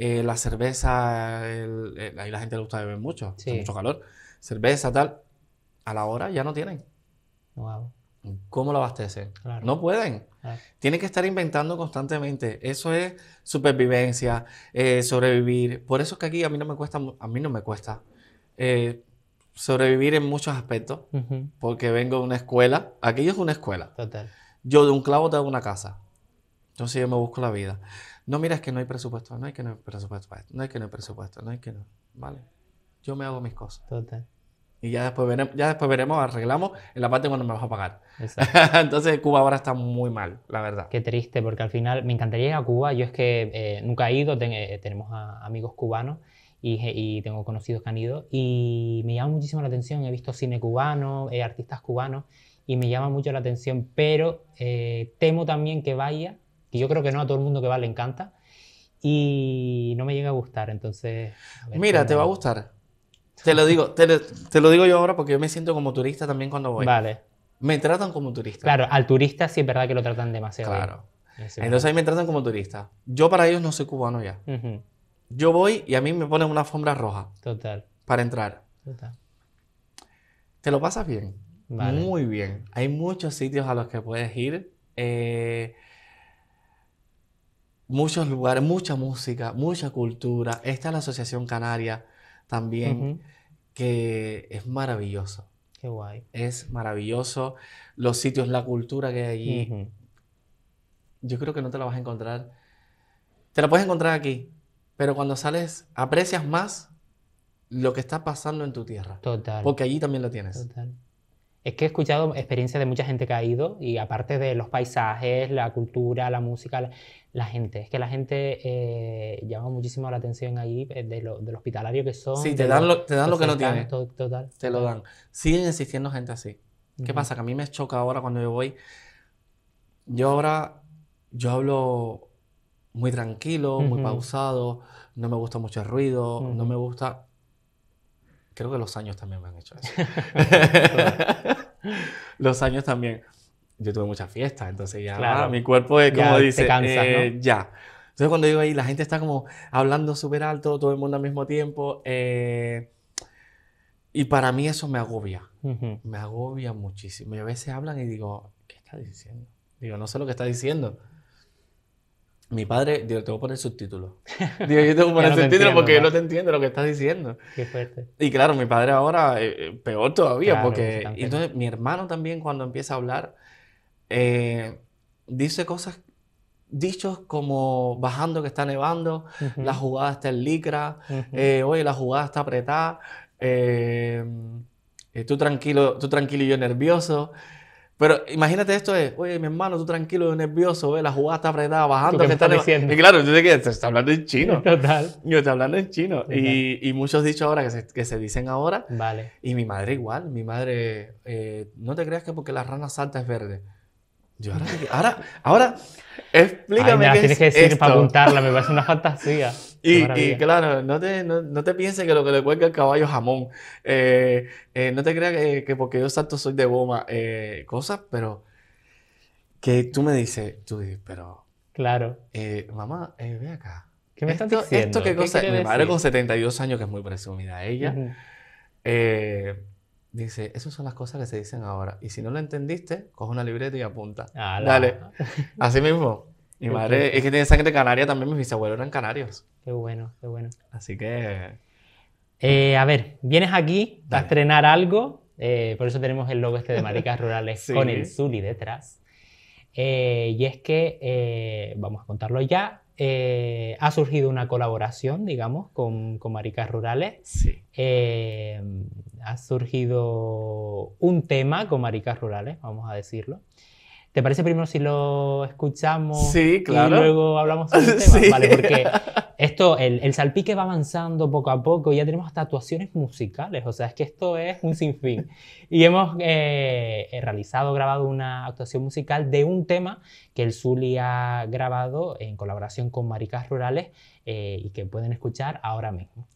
Eh, la cerveza, el- el- ahí la gente le gusta beber mucho, Sí. mucho calor. Cerveza, tal. A la hora ya no tienen. Wow. ¿Cómo lo abastecen? Claro. No pueden. Claro. Tienen que estar inventando constantemente. Eso es supervivencia, eh, sobrevivir. Por eso es que aquí a mí no me cuesta, a mí no me cuesta eh, sobrevivir en muchos aspectos, porque vengo de una escuela. Aquello es una escuela. Total. Yo de un clavo te hago una casa. Entonces yo me busco la vida. No, mira, es que no hay presupuesto, no hay que no hay presupuesto no hay que no hay presupuesto, no hay que no. Vale. Yo me hago mis cosas. Total. Y ya después veremos, ya después veremos, arreglamos en la parte cuando me vas a pagar. Exacto. Entonces Cuba ahora está muy mal, la verdad. Qué triste, porque al final me encantaría ir a Cuba. Yo es que eh, nunca he ido, ten- eh, tenemos a- amigos cubanos y, y tengo conocidos que han ido y me llama muchísimo la atención. He visto cine cubano, eh, artistas cubanos y me llama mucho la atención, pero eh, temo también que vaya, que yo creo que no a todo el mundo que va le encanta y no me llega a gustar. Entonces, a ver Mira, te va a gustar. Te lo digo, te, lo- te lo digo yo ahora porque yo me siento como turista también cuando voy. Vale, Me tratan como turista. claro, al turista sí es verdad que lo tratan demasiado. bien. Claro. Es Entonces ahí me tratan como turista. Yo para ellos no soy cubano ya. Yo voy y a mí me ponen una alfombra roja Total, para entrar. total. Te lo pasas bien. Vale. Muy bien. Hay muchos sitios a los que puedes ir. eh, muchos lugares, mucha música, mucha cultura. Está la Asociación Canaria también, Ujú, que es maravilloso. Qué guay. Es maravilloso. Los sitios, la cultura que hay allí. Yo creo que no te la vas a encontrar. Te la puedes encontrar aquí, pero cuando sales aprecias más lo que está pasando en tu tierra, Total. porque allí también lo tienes. Total. Es que he escuchado experiencias de mucha gente que ha ido y aparte de los paisajes, la cultura, la música, la, la gente. Es que la gente eh, llama muchísimo la atención allí eh, de lo, del hospitalario que son. Sí, te dan lo- te dan lo que no tienes, to- Total. te lo dan. Siguen existiendo gente así. ¿Qué pasa? Que a mí me choca ahora cuando yo voy. Yo ahora, yo hablo muy tranquilo, muy pausado, no me gusta mucho el ruido, no me gusta... Creo que los años también me han hecho eso. los años también. Yo tuve muchas fiestas, entonces ya Claro. mi cuerpo es Ya como te dice, cansas, eh, ¿no? ya. Entonces cuando digo ahí, la gente está como hablando súper alto, todo el mundo al mismo tiempo. eh, y para mí eso me agobia Ujú. me agobia muchísimo. Y a veces hablan y digo, ¿qué está diciendo? Digo, no sé lo que está diciendo. Mi padre, digo, te voy a poner subtítulos. Digo, yo tengo que poner no te subtítulos porque yo ¿no? no te entiendo lo que estás diciendo. Qué fuerte. Y claro, mi padre ahora, eh, eh, peor todavía, Claro, porque... entonces mi hermano también cuando empieza a hablar, eh, dice cosas, dichos como bajando que está nevando, Ujú. la jugada está en licra, Ujú. eh, oye, la jugada está apretada. eh, eh, tú tranquilo, tú tranquilo y yo nervioso. Pero imagínate esto es, oye, mi hermano, tú tranquilo nervioso, ve, la jugada está apretada, bajando. qué que me está estás neva-". diciendo? Y claro, tú te está hablando en chino. Total. Yo estoy hablando en chino. Y, y muchos dichos ahora que se, que se dicen ahora. Vale. Y mi madre igual, mi madre, eh, no te creas que porque la rana salta es verde. Yo ahora, ahora, ahora, Ay, explícame me la qué tienes es que decir para apuntarla, me parece una fantasía. Y, claro, no te, no, no te pienses que lo que le cuelga el caballo es jamón. Eh, eh, no te creas que, que porque yo salto soy de goma. eh, cosas, pero que tú me dices, tú dices, pero, Claro. eh, mamá, eh, ve acá. ¿Qué me estás Esto, diciendo? esto qué ¿Qué cosa. Mi madre decir? con 72 años, que es muy presumida, ella, eh, dice, esas son las cosas que se dicen ahora. Y si no lo entendiste, coge una libreta y apunta. Ala. Dale. Así mismo. Mi madre es que tiene sangre canaria también, mis bisabuelos eran canarios. Qué bueno, qué bueno. Así que... Eh, a ver, vienes aquí a estrenar algo, eh, por eso tenemos el logo este de Maricas Rurales Sí. con el Zuli detrás. Eh, y es que, vamos a contarlo ya, eh, ha surgido una colaboración, digamos, con, con Maricas Rurales. Sí. Eh, ha surgido un tema con Maricas Rurales, vamos a decirlo. ¿Te parece primero si lo escuchamos Sí, claro. y luego hablamos sobre el tema? Sí. Vale, porque esto, el, el salpique va avanzando poco a poco, ya tenemos hasta actuaciones musicales, o sea, es que esto es un sinfín. Y hemos eh, eh, realizado, grabado una actuación musical de un tema que el Zuli ha grabado en colaboración con Maricas Rurales eh, y que pueden escuchar ahora mismo.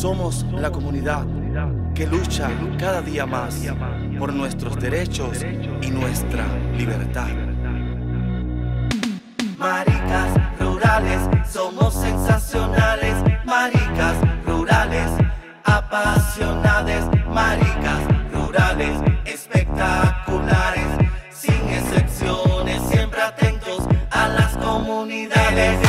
Somos la comunidad que lucha cada día más por nuestros derechos y nuestra libertad. Maricas rurales, somos sensacionales. Maricas rurales, apasionadas. Maricas rurales, espectaculares. Sin excepciones, siempre atentos a las comunidades.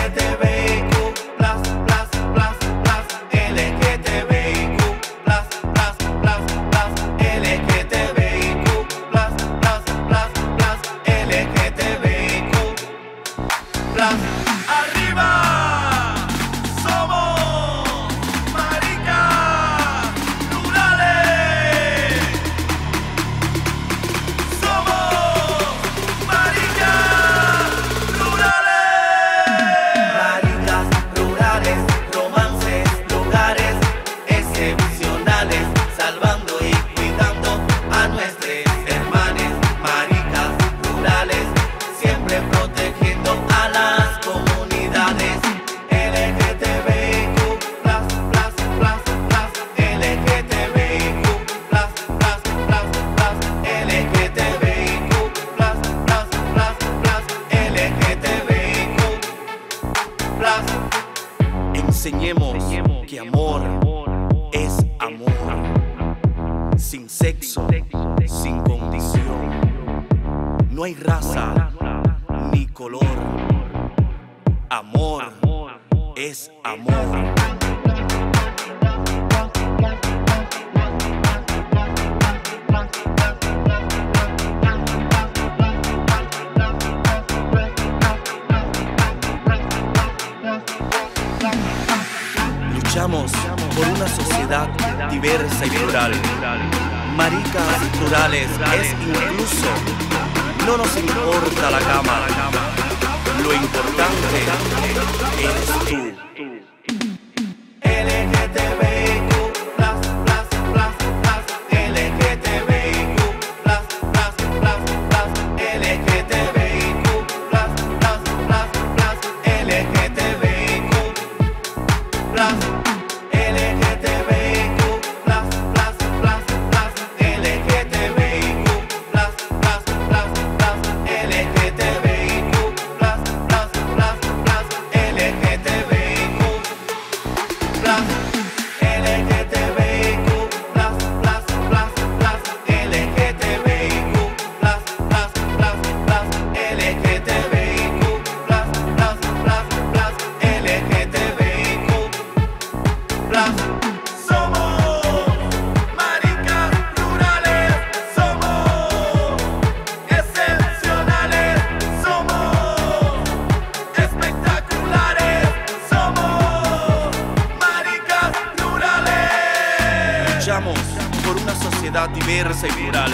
Por una sociedad diversa y plural.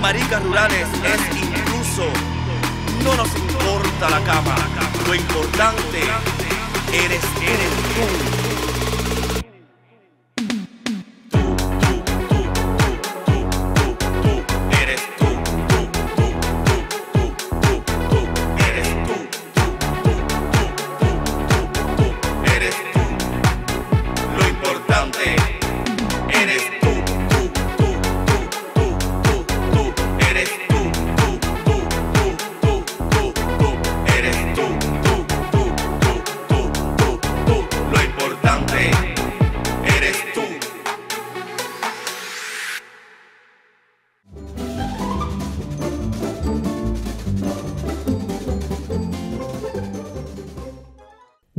Maricas rurales es incluso. No nos importa la cama. Lo importante eres, eres. Tú,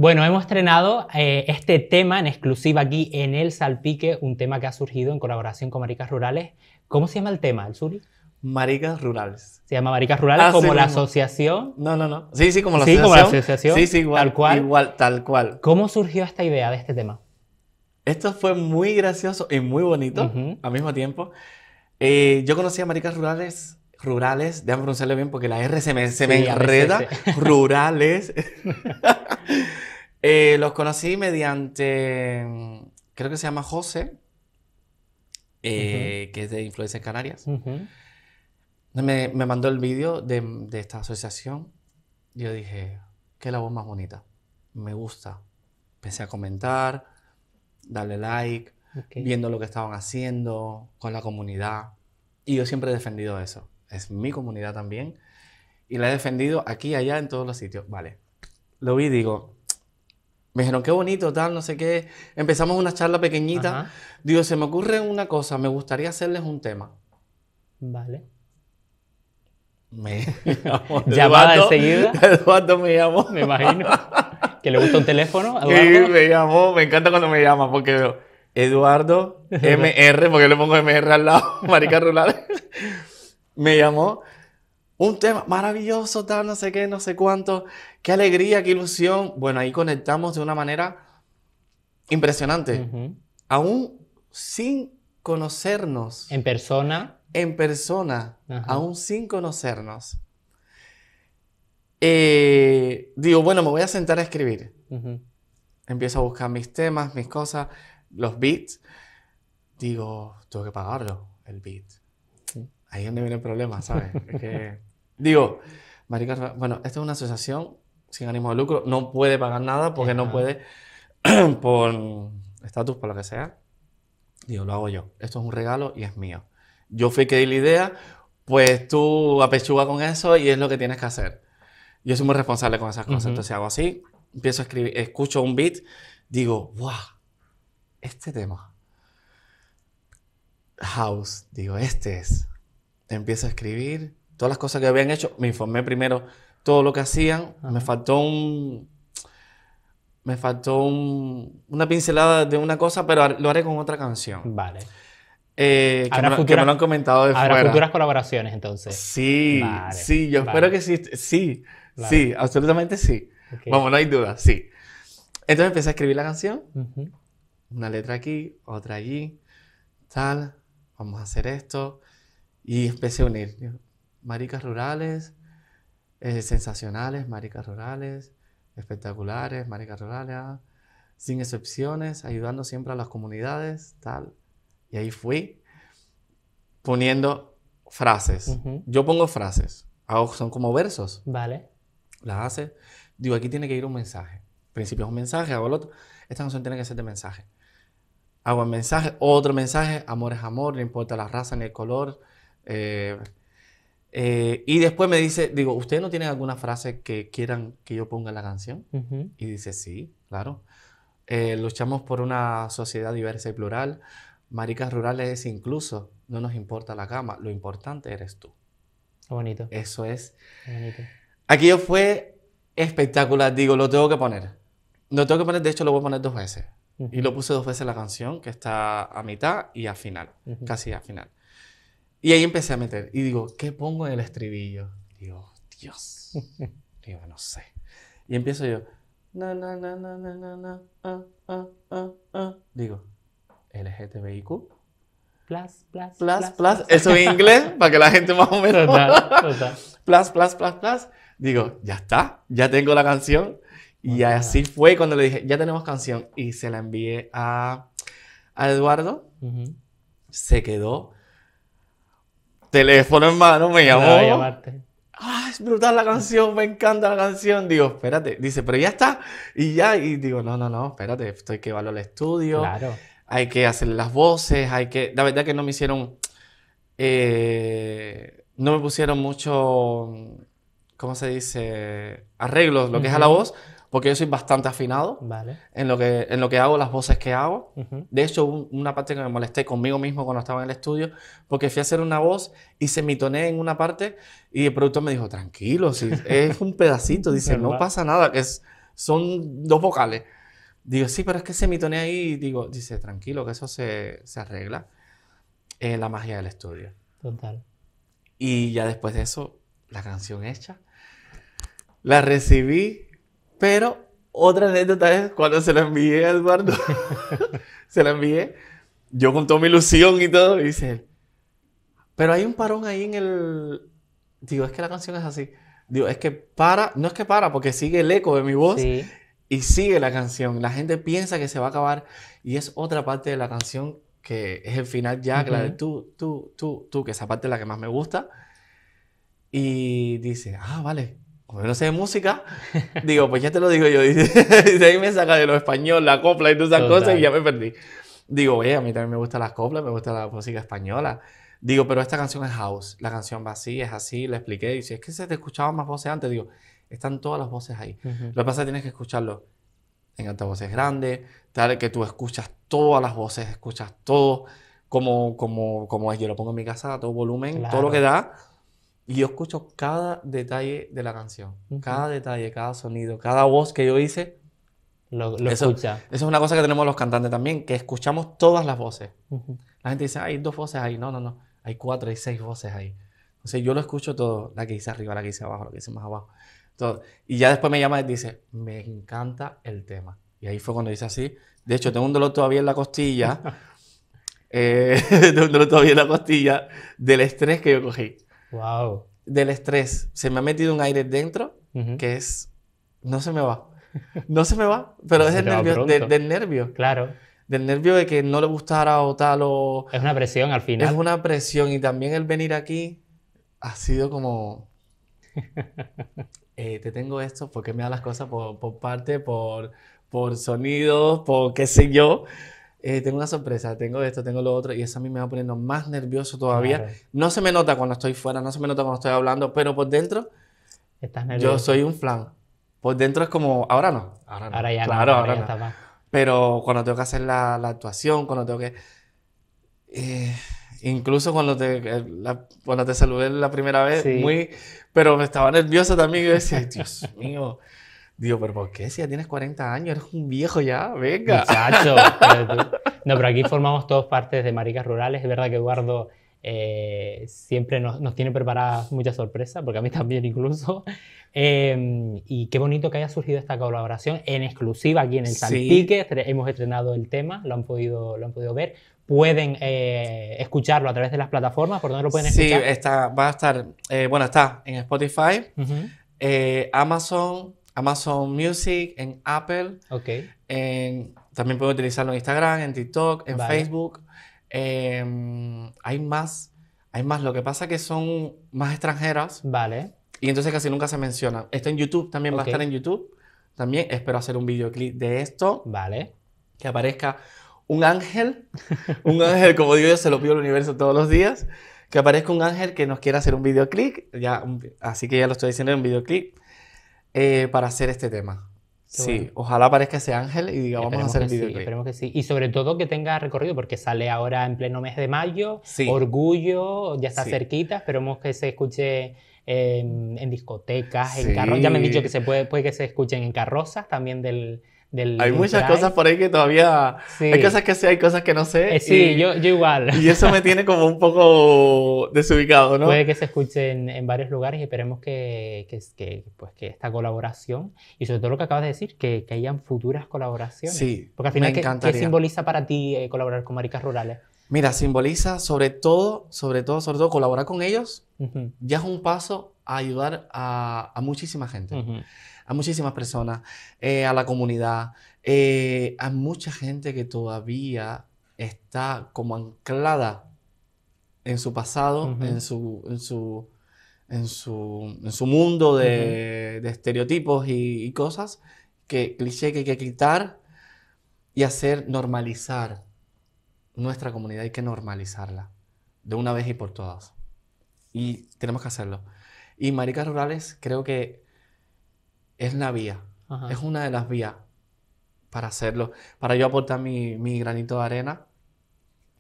Bueno, hemos estrenado eh, este tema en exclusiva aquí en El Salpique, un tema que ha surgido en colaboración con Maricas Rurales. ¿Cómo se llama el tema, el Suri? Maricas rurales. Se llama Maricas Rurales Ah, como sí la mismo. asociación. No, no, no. Sí, sí, como la Sí, asociación. como la asociación, Sí, sí, igual. tal cual. Igual, tal cual. ¿Cómo surgió esta idea de este tema? Esto fue muy gracioso y muy bonito al mismo tiempo. Eh, yo conocí a maricas rurales, rurales, déjame pronunciarlo bien porque la R se me, se me Sí, enreda. Rurales. Eh, los conocí mediante, mm, creo que se llama José. eh, que es de Influencias Canarias. Me, me mandó el vídeo de, de esta asociación. Yo dije, qué la voz más bonita. Me gusta. Empecé a comentar, darle like, viendo lo que estaban haciendo con la comunidad. Y yo siempre he defendido eso. Es mi comunidad también. Y la he defendido aquí, allá, en todos los sitios. Vale. Lo vi y digo, me dijeron, qué bonito, tal, no sé qué. Empezamos una charla pequeñita. Ajá. Digo, se me ocurre una cosa, me gustaría hacerles un tema. Vale. Me llamó Llamada Eduardo. enseguida. Eduardo me llamó. Me imagino. que le gusta un teléfono. Sí, me llamó. Me encanta cuando me llama porque veo Eduardo MR, porque le pongo MR al lado, Marica Rural. me llamó. Un tema maravilloso, tal, no sé qué, no sé cuánto. Qué alegría, qué ilusión. Bueno, ahí conectamos de una manera impresionante. Ujú. Aún sin conocernos En persona. en persona, aún sin conocernos. Eh, digo, bueno, me voy a sentar a escribir. Empiezo a buscar mis temas, mis cosas, los beats. Digo, tengo que pagarlo, el beat. Sí. Ahí es donde viene el problema, ¿sabes? Es que, digo, marica, bueno, esta es una asociación sin ánimo de lucro, no puede pagar nada porque no puede, por estatus, por lo que sea. Digo, lo hago yo. Esto es un regalo y es mío. Yo fui que di la idea, pues tú apechuga con eso y es lo que tienes que hacer. Yo soy muy responsable con esas cosas. Ujú. Entonces hago así, empiezo a escribir, escucho un beat, digo, wow, este tema. House, digo, este es. Empiezo a escribir todas las cosas que habían hecho. Me informé primero todo lo que hacían. Me faltó un. Me faltó un- una pincelada de una cosa, pero lo haré con otra canción. Vale. Eh, que, Habrá me, lo- que futuras- me lo han comentado de Habrá fuera. futuras colaboraciones entonces. Sí, Vale, sí, yo vale. espero que sí. Sí, Vale. sí, absolutamente sí. Vamos, no hay duda, sí. Entonces empecé a escribir la canción, una letra aquí, otra allí, tal, vamos a hacer esto. Y empecé a unir. Maricas rurales, eh, sensacionales, maricas rurales, espectaculares, maricas rurales, ah, sin excepciones, ayudando siempre a las comunidades, tal. Y ahí fui poniendo frases. Yo pongo frases, hago, son como versos Vale. las hace. Digo, aquí tiene que ir un mensaje. Al principio es un mensaje, hago el otro. Esta canción tiene que ser de mensaje. Hago el mensaje, otro mensaje, amor es amor, no importa la raza ni el color. eh, eh, y después me dice, digo, ¿ustedes no tienen alguna frase que quieran que yo ponga en la canción? Ujú. Y dice, sí, claro. Eh, luchamos por una sociedad diversa y plural. Maricas rurales es incluso. No nos importa la cama, lo importante eres tú. Bonito. Eso es bonito. Aquello fue espectacular. Digo, lo tengo que poner. Lo tengo que poner, de hecho lo voy a poner dos veces. Ujú. Y lo puse dos veces la canción, que está a mitad y a final. Ujú. Casi a final. Y ahí empecé a meter. Y digo, ¿qué pongo en el estribillo? Digo, Dios. Digo, no sé. Y empiezo yo. Na, na, na, na, na, na, na, ah, ah, ah, ah. Digo, LGTBIQ. Plus, plus, Plus, plus. Eso en inglés, para que la gente más o menos. Total, total. plus, plus, plus, plus. Digo, ya está, ya tengo la canción. Y así fue cuando le dije, ya tenemos canción. Y se la envié a, a Eduardo. Se quedó. Teléfono en mano, me llamó. Ah, es brutal la canción, me encanta la canción. Digo, espérate. Dice, pero ya está. Y ya, y digo, no, no, no, espérate, esto hay que llevarlo al estudio. Claro. Hay que hacerle las voces, hay que... La verdad que no me hicieron... eh, no me pusieron mucho... ¿Cómo se dice? Arreglos, lo que es a la voz, porque yo soy bastante afinado Vale. en lo que, en lo que hago, las voces que hago. Ujú. De hecho, hubo una parte que me molesté conmigo mismo cuando estaba en el estudio, porque fui a hacer una voz y se mitoné en una parte y el productor me dijo, tranquilo, si es un pedacito, dice, no pasa nada, que es, son dos vocales. Digo, sí, pero es que se ahí y digo, dice, tranquilo, que eso se, se arregla en la magia del estudio. Total. Y ya después de eso, la canción hecha, la recibí, pero otra anécdota es cuando se la envié a Eduardo, se la envié, yo con toda mi ilusión y todo, y dice él, pero hay un parón ahí en el... Digo, es que la canción es así. Digo, es que para, no es que para, porque sigue el eco de mi voz Sí. y sigue la canción. La gente piensa que se va a acabar y es otra parte de la canción que es el final ya, que la de tú, tú, tú, tú, que esa parte es la que más me gusta. Y dice, ah, vale, como yo no sé de música, digo, pues ya te lo digo yo. Y de ahí me saca de lo español, la copla y todas esas Total. cosas y ya me perdí. Digo, oye, a mí también me gustan las coplas, me gusta la música española. Digo, pero esta canción es house, la canción va así, es así, le expliqué. Y dice, es que se te escuchaban más voces antes. Digo, están todas las voces ahí. Ujú. Lo que pasa es que tienes que escucharlo en altavoces grandes, tal que tú escuchas todas las voces, escuchas todo como, como, como es. Yo lo pongo en mi casa a todo volumen, todo lo Claro. que da, y yo escucho cada detalle de la canción, cada detalle, cada sonido, cada voz que yo hice. Lo, lo Eso- escucha. Esa es una cosa que tenemos los cantantes también, que escuchamos todas las voces. Ujú. La gente dice, hay dos voces ahí. No, no, no. Hay cuatro, hay seis voces ahí. Entonces yo lo escucho todo. La que dice arriba, la que dice abajo, la que dice más abajo. Todo. Y ya después me llama y dice, me encanta el tema. Y ahí fue cuando dice así. De hecho, tengo un dolor todavía en la costilla. eh, tengo un dolor todavía en la costilla del estrés que yo cogí. Wow. Del estrés. Se me ha metido un aire dentro que es... No se me va. No se me va. Pero es del te va nervio, de- del nervio. Claro. Del nervio de que no le gustara o tal o... Es una presión al Es final. una presión y también el venir aquí ha sido como... eh, te tengo esto porque me da las cosas por, por parte, por, por sonidos, por qué sé yo. Eh, tengo una sorpresa, tengo esto, tengo lo otro y eso a mí me va poniendo más nervioso todavía. Claro. No se me nota cuando estoy fuera, no se me nota cuando estoy hablando, pero por dentro Estás yo nervioso. soy un flan. Por dentro es como, ahora no, ahora no. Ahora ya no, claro, ahora ahora ya no. está más. Pero cuando tengo que hacer la, la actuación, cuando tengo que... eh, incluso cuando te, eh, la- cuando te saludé la primera vez, Sí. muy... Pero me estaba nervioso también y yo decía, "Ay, Dios mío. Digo, pero ¿por qué? Si ya tienes 40 años, eres un viejo ya, venga. Muchacho. pero tú- No, pero aquí formamos todos partes de Maricas Rurales. Es verdad que Eduardo eh, siempre nos, nos tiene preparadas muchas sorpresas, porque a mí también incluso. Eh, y qué bonito que haya surgido esta colaboración en exclusiva aquí en el Sí. Estre- Hemos estrenado el tema, lo han podido, lo han podido ver. Pueden eh, escucharlo a través de las plataformas. ¿Por dónde lo pueden Sí, escuchar? está, va a estar, eh, bueno, está en Spotify, Amazon, Amazon Music, en Apple, Ok. en- también pueden utilizarlo en Instagram, en TikTok, en Vale. Facebook. em, hay más, hay más. Lo que pasa es que son más extranjeras Vale. y entonces casi nunca se mencionan. Está en YouTube, también va a estar en YouTube. También espero hacer un videoclip de esto, Vale. que aparezca un ángel, un ángel, como digo yo, se lo pido al universo todos los días, que aparezca un ángel que nos quiera hacer un videoclip, ya, un- así que ya lo estoy diciendo en un videoclip, eh, para hacer este tema. Qué sí, bueno. ojalá aparezca ese ángel y diga, vamos a hacer el sí, videoclip. esperemos que sí. Y sobre todo que tenga recorrido, porque sale ahora en pleno mes de mayo. Sí. Orgullo, ya está Sí. cerquita. Esperemos que se escuche en, en discotecas, en Sí. carrozas. Ya me han dicho que se puede, puede que se escuchen en carrozas también del. Del Hay muchas Pride. cosas por ahí que todavía... Sí. Hay cosas que sé, hay cosas que no sé. Eh, sí, y, yo, yo igual. y eso me tiene como un poco desubicado, ¿no? Puede que se escuche en, en varios lugares y esperemos que, que, que, pues, que esta colaboración y sobre todo lo que acabas de decir, que, que hayan futuras colaboraciones. Sí, Porque al final, me ¿qué, qué simboliza para ti eh, colaborar con Maricas Rurales? Mira, simboliza sobre todo, sobre todo, sobre todo, colaborar con ellos Ujú, ya es un paso a ayudar a, a muchísima gente, ujú. A muchísimas personas, eh, a la comunidad, eh, a mucha gente que todavía está como anclada en su pasado, en, su, en, su, en, su, en su mundo de, de estereotipos y, y cosas, que cliché que hay que quitar y hacer normalizar nuestra comunidad, hay que normalizarla de una vez y por todas. Y tenemos que hacerlo. Y Maricas Rurales creo que es la vía, Ajá. es una de las vías para hacerlo, para yo aportar mi, mi granito de arena,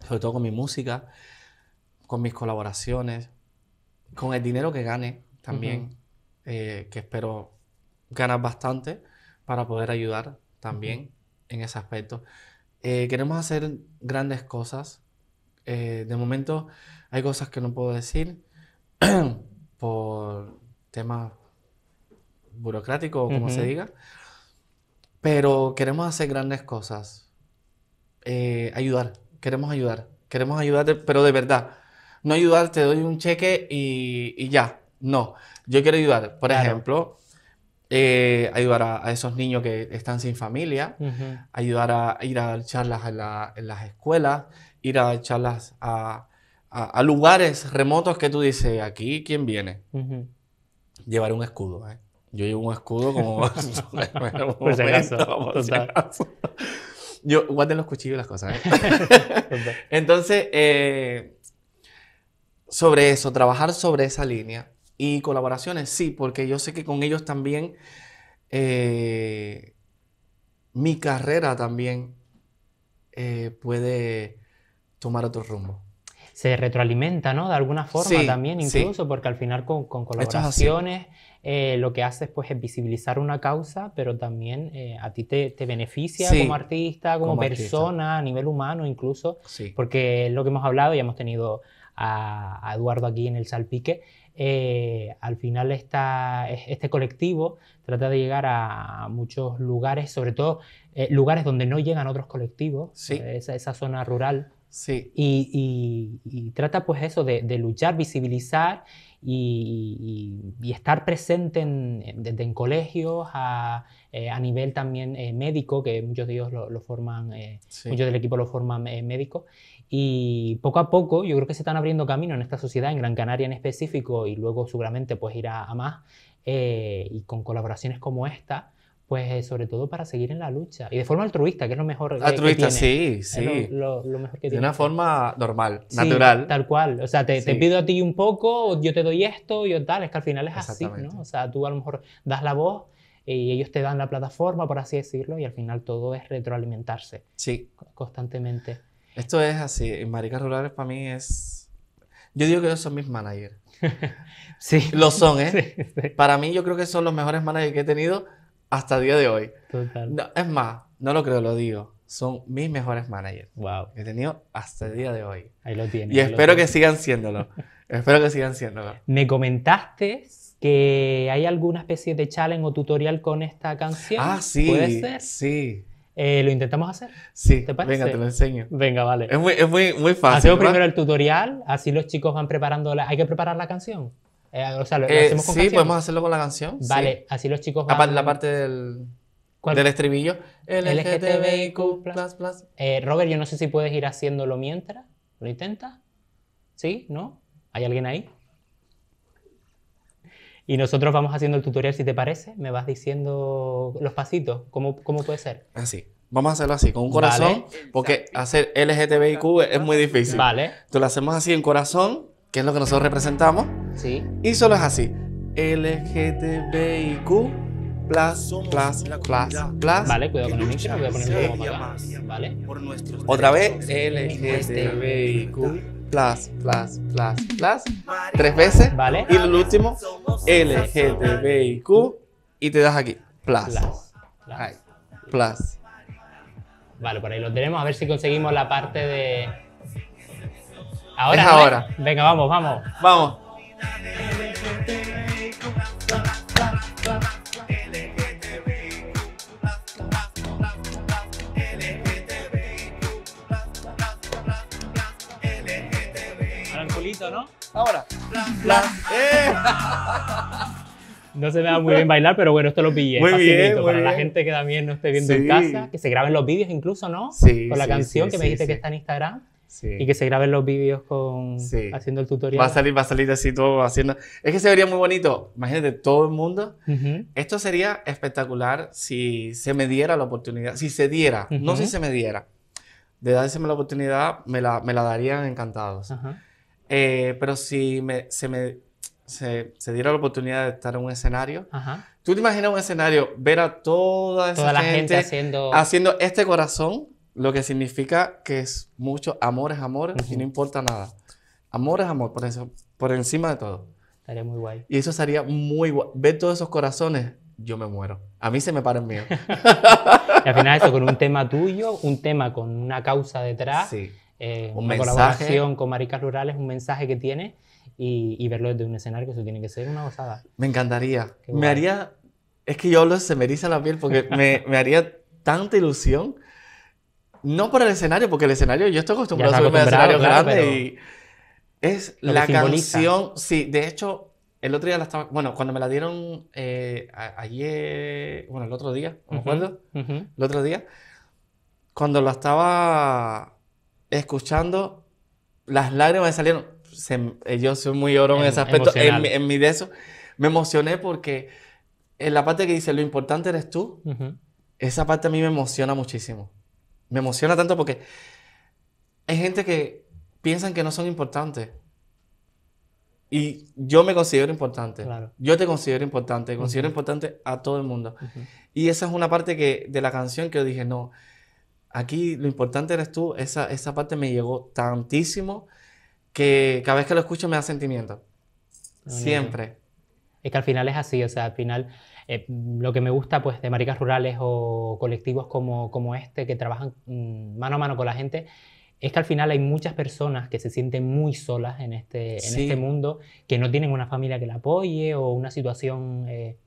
sobre todo con mi música, con mis colaboraciones, con el dinero que gane también, eh, que espero ganar bastante para poder ayudar también en ese aspecto. Eh, queremos hacer grandes cosas. Eh, de momento hay cosas que no puedo decir por temas burocráticos o como se diga. Pero queremos hacer grandes cosas. Eh, ayudar. Queremos ayudar. Queremos ayudarte, pero de verdad. No ayudar, te doy un cheque y, y ya. No. Yo quiero ayudar. Por Claro. ejemplo, eh, ayudar a, a esos niños que están sin familia ayudar a ir a dar charlas en, la- en las escuelas ir a charlas a, a- a lugares remotos que tú dices, aquí, ¿quién viene? Ujú. Llevaré un escudo, ¿eh? Yo llevo un escudo como... Por si acaso, por si acaso. Yo guarden los cuchillos y las cosas, ¿eh? Entonces, eh, sobre eso, trabajar sobre esa línea. Y colaboraciones, sí, porque yo sé que con ellos también eh, mi carrera también eh, puede tomar otro rumbo. se retroalimenta, ¿no? De alguna forma Sí, también, sí. incluso, porque al final con, es colaboraciones eh, lo que haces pues es visibilizar una causa, pero también eh, a ti te, te beneficia Sí, como artista, como, como artista. persona, a nivel humano incluso, Sí. porque es lo que hemos hablado y hemos tenido a, a Eduardo aquí en el Salpique. eh, al final esta, este colectivo trata de llegar a muchos lugares, sobre todo eh, lugares donde no llegan otros colectivos, Sí. esa, esa zona rural. Sí. Y, y- y trata pues eso de, de luchar, visibilizar y, y- y estar presente en, desde en colegios a, eh, a nivel también eh, médico, que muchos de ellos lo, lo forman, eh, sí. muchos del equipo lo forman médicos. Y poco a poco yo creo que se están abriendo camino en esta sociedad, en Gran Canaria en específico, y luego seguramente pues ir a, más, y con colaboraciones como esta, pues eh, sobre todo para seguir en la lucha. Y de forma altruista, que es lo mejor eh, que- Altruista, tiene. sí, sí. lo, lo- lo mejor que De tiene. una forma normal, Sí, natural. Tal cual. O sea, te, te Sí. pido a ti un poco, yo te doy esto, yo tal. Es que al final es así. ¿no? O sea, tú a lo mejor das la voz y ellos te dan la plataforma, por así decirlo, y al final todo es retroalimentarse Sí. co- constantemente. Esto es así. Maricas Rurales para mí es... Yo digo que ellos son mis managers. Sí. Lo son, ¿eh? Sí, Para mí yo creo que son los mejores managers que he tenido hasta el día de hoy. total. No, es más, no lo creo, lo digo. Son mis mejores managers Wow. que he tenido hasta el día de hoy. Ahí lo tienes. Y espero que sigan siéndolo. espero que sigan siéndolo. Me comentaste que hay alguna especie de challenge o tutorial con esta canción. Ah, sí. ¿Puede ser? Sí. Eh, ¿Lo intentamos hacer? Sí. ¿Te parece? Venga, te lo enseño. Venga, vale. Es muy, es muy, muy fácil. Hacemos ¿verdad? primero el tutorial, así los chicos van preparando la... ¿Hay que preparar la canción? Eh, o sea, lo, Eh, hacemos con sí, canción? podemos hacerlo con la canción. sí. Vale, así los chicos van... Aparte, la parte del, del estribillo. LGTBIQ+. Eh, Robert, yo no sé si puedes ir haciéndolo mientras. ¿Lo intentas? ¿Sí? ¿No? ¿Hay alguien ahí? Y nosotros vamos haciendo el tutorial, si te parece. Me vas diciendo los pasitos. ¿Cómo, cómo puede ser? Así. Vamos a hacerlo así, con un Vale. corazón. Porque hacer LGTBIQ es muy difícil. Vale. Tú lo hacemos así en corazón, que es lo que nosotros representamos. Sí. Y solo es así. LGTBIQ plus, plus, plus, plus. Vale, cuidado con el micro. Voy a poco para acá. Vale. Por nuestros Otra vez. LGTBIQ plus, plus, plus, plus. Tres veces. Vale. Y el último, LGTBIQ. Y te das aquí. Plus. Plus. Plus. Ahí. Plus. Vale, por ahí lo tenemos. A ver si conseguimos la parte de. Ahora. Es ¿no? ahora. Venga, vamos, vamos. Vamos. ¿no? Ahora. ¡Eh! No se me da muy bien bailar, pero bueno, esto lo pillé. Muy facilito, bien, muy Para la bien. gente que también no esté viendo en Sí. casa, que se graben los vídeos incluso, ¿no? Sí, Con la sí, canción sí, que me sí, dijiste que está en Instagram. Sí. Y que se graben los vídeos con Sí. haciendo el tutorial. Va a salir, va a salir así todo haciendo. Es que se vería muy bonito. Imagínate todo el mundo. Ujú. Esto sería espectacular si se me diera la oportunidad. Si se diera, no Ujú. si se me diera. De dárseme la oportunidad, me la, me la darían encantados. Ajá. Eh, pero si me, se me se, se diera la oportunidad de estar en un escenario, Ajá. tú te imaginas un escenario, ver a toda esa Toda la gente, gente, haciendo. haciendo este corazón, lo que significa que es mucho amor es amor y Ujú. no importa nada. Amor es amor, por, eso, por encima de todo. Estaría muy guay. Y eso sería muy guay. Ver todos esos corazones, yo me muero. A mí se me para el mío. Y al final eso, con un tema tuyo, un tema con una causa detrás, Sí. eh, Un una mensaje. colaboración con Maricas Rurales, un mensaje que tiene y, y verlo desde un escenario, que eso tiene que ser una gozada. Me encantaría. Me haría... Es que yo hablo, se me eriza la piel porque me, me haría tanta ilusión. No por el escenario, porque el escenario, yo estoy acostumbrado a subirme a escenarios claro, grandes y es Lo la canción. Sí, de hecho, el otro día la estaba. Bueno, cuando me la dieron eh, a- ayer. Bueno, el otro día, no me acuerdo. El otro día, cuando la estaba escuchando, las lágrimas salieron. Se- eh, yo soy muy llorón en Em- ese aspecto. En, mi- en mi de eso, me emocioné porque en la parte que dice, lo importante eres tú, esa parte a mí me emociona muchísimo. Me emociona tanto porque hay gente que piensan que no son importantes. Y yo me considero importante. Claro. Yo te considero importante. Considero Ujú. importante a todo el mundo. Y esa es una parte que, de la canción que yo dije, no, aquí lo importante eres tú. Esa, esa parte me llegó tantísimo que cada vez que lo escucho me da sentimiento. Siempre. Es que al final es así, o sea, al final eh, lo que me gusta pues de maricas rurales o colectivos como, como este que trabajan mm, mano a mano con la gente es que al final hay muchas personas que se sienten muy solas en este, en Sí. este mundo, que no tienen una familia que la apoye o una situación eh,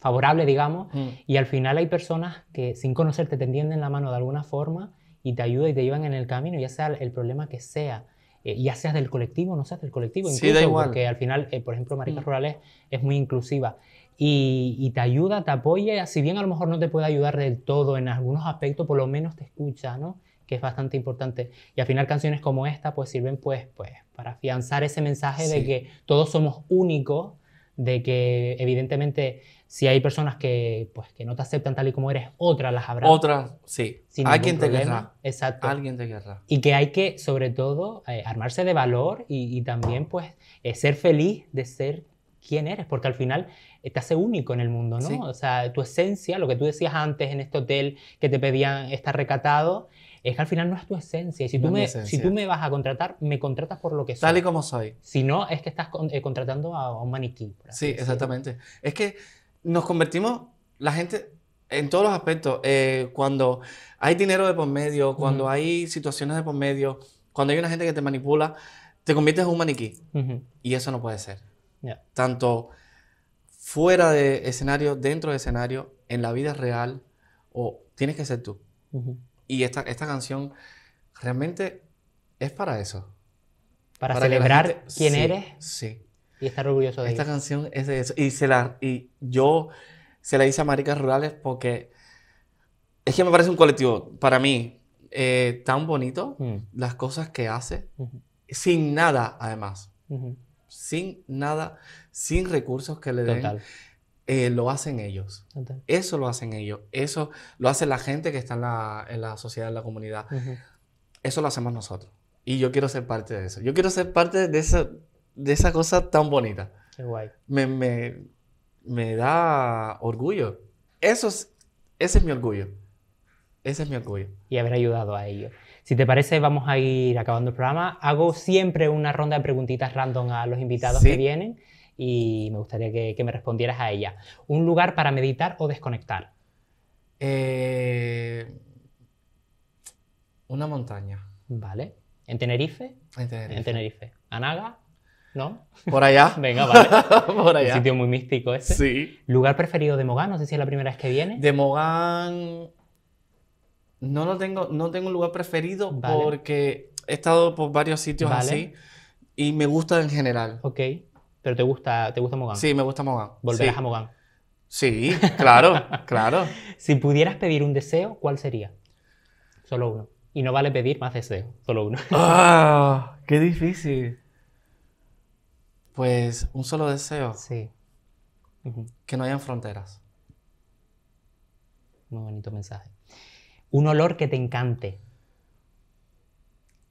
favorable, digamos, Mm. y al final hay personas que sin conocerte te tienden la mano de alguna forma y te ayudan y te llevan en el camino, ya sea el problema que sea. eh, ya seas del colectivo o no seas del colectivo, Sí, incluso da igual. porque al final, eh, por ejemplo, Maricas Mm. Rurales es muy inclusiva y, y te ayuda, te apoya, si bien a lo mejor no te puede ayudar del todo en algunos aspectos, por lo menos te escucha, ¿no? Que es bastante importante. Y al final canciones como esta pues sirven pues, pues para afianzar ese mensaje de Sí. que todos somos únicos, de que evidentemente si hay personas que pues que no te aceptan tal y como eres, otras las habrá. Otra, sí. sin Alguien te querrá. Exacto. Alguien te querrá. Y que hay que, sobre todo, eh, armarse de valor y, y también, pues, eh, ser feliz de ser quien eres, porque al final eh, te hace único en el mundo, ¿no? Sí. O sea, tu esencia, lo que tú decías antes en este hotel que te pedían estar recatado, es que al final no es tu esencia. Y si, No tú, me, si tú me vas a contratar, me contratas por lo que soy. Tal y como soy. Si no, es que estás con- eh, contratando a, a un maniquí. Sí, decirlo. exactamente. Es que nos convertimos, la gente, en todos los aspectos. eh, cuando hay dinero de por medio, cuando hay situaciones de por medio, cuando hay una gente que te manipula, te conviertes en un maniquí. Y eso no puede ser. Tanto fuera de escenario, dentro de escenario, en la vida real, o tienes que ser tú. Y esta, esta canción realmente es para eso. Para, celebrar gente- quién sí, eres Sí. y estar orgulloso de Esta canción es de eso. Y, se la, y yo se la hice a Maricas Rurales porque es que me parece un colectivo, para mí, eh, tan bonito, Mm. las cosas que hace, sin nada, además. Sin nada, sin recursos que le den, Total. eh, lo hacen ellos. total. Eso lo hacen ellos. Eso lo hace la gente que está en la, en la sociedad, en la comunidad. Eso lo hacemos nosotros. Y yo quiero ser parte de eso. Yo quiero ser parte de esa, de esa cosa tan bonita. Qué guay. me, me, me da orgullo. Eso es, ese es mi orgullo. Ese es mi orgullo. y haber ayudado a ello. Si te parece, vamos a ir acabando el programa. Hago siempre una ronda de preguntitas random a los invitados Sí. que vienen y me gustaría que, que me respondieras a ella. ¿Un lugar para meditar o desconectar? Eh, una montaña. Vale. ¿En Tenerife? En Tenerife. En Tenerife. ¿Anaga? ¿No? Por allá. Venga, vale. Por Un allá. sitio muy místico ese. Sí. ¿Lugar preferido de Mogán? No sé si es la primera vez que viene. De Mogán. No lo tengo, no tengo un lugar preferido Vale. porque he estado por varios sitios Vale. así y me gusta en general. Ok. ¿Pero te gusta, te gusta Mogán? Sí, me gusta Mogán. Volverás sí. a Mogán. Sí, claro, claro. Si pudieras pedir un deseo, ¿cuál sería? Solo uno. Y no vale pedir más deseos, solo uno. ¡Ah! ¡Qué difícil! Pues un solo deseo, Sí. Que no hayan fronteras. Muy bonito mensaje. Un olor que te encante.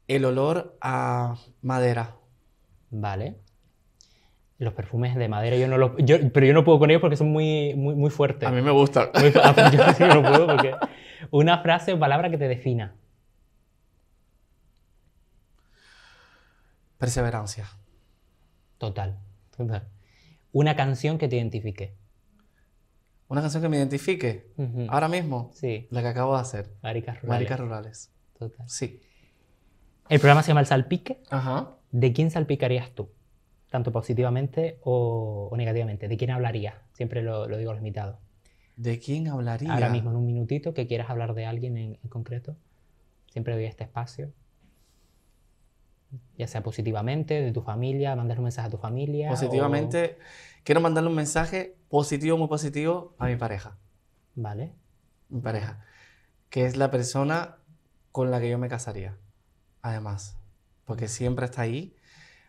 El olor a madera. Vale. Los perfumes de madera, yo no los. yo- pero yo no puedo con ellos porque son muy, muy, muy fuertes. A mí me gusta. Muy yo sí no puedo porque. Una frase o palabra que te defina. Perseverancia. Total. Total. Una canción que te identifique. Una canción que me identifique. Ujú. Ahora mismo, Sí, la que acabo de hacer. maricas rurales. Maricas rurales. Total. Sí. El programa se llama El Salpique. Ajá. ¿De quién salpicarías tú? Tanto positivamente o, o negativamente. ¿De quién hablarías? Siempre lo, lo digo a los invitados. ¿De quién hablaría? Ahora mismo, en un minutito, que quieras hablar de alguien en, en concreto. Siempre doy este espacio. Ya sea positivamente, de tu familia, mandar un mensaje a tu familia. Positivamente, quiero mandarle un mensaje positivo, muy positivo a mi pareja. Vale. Mi pareja. Que es la persona con la que yo me casaría. además, porque siempre está ahí.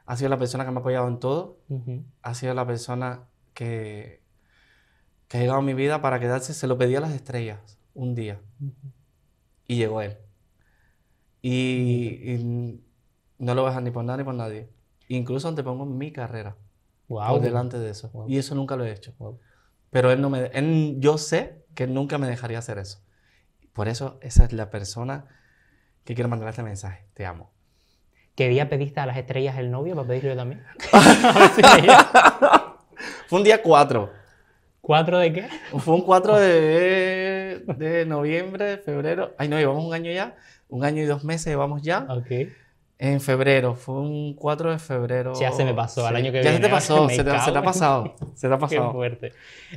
Ha sido la persona que me ha apoyado en todo. Ujú. Ha sido la persona que, que ha llegado a mi vida para quedarse. Se lo pedí a las estrellas un día. Y llegó él. Y, y no lo voy a ni por nada ni por nadie. Incluso antepongo mi carrera Guau. por delante de eso. Wow. Y eso nunca lo he hecho. Wow. Pero él no me... Él, yo sé que él nunca me dejaría hacer eso. Por eso esa es la persona que quiero mandar este mensaje. Te amo. ¿Qué día pediste a las estrellas el novio para pedirlo yo también? Fue un día 4. ¿Cuatro de qué? Fue un 4 de, de noviembre, febrero. Ay, no, llevamos un año ya. Un año y dos meses llevamos ya. Ok. En febrero. Fue un 4 de febrero. Ya se me pasó, al año que ya viene. se te pasó. Se te, se te cago ha pasado. Se te ha Qué pasado. fuerte.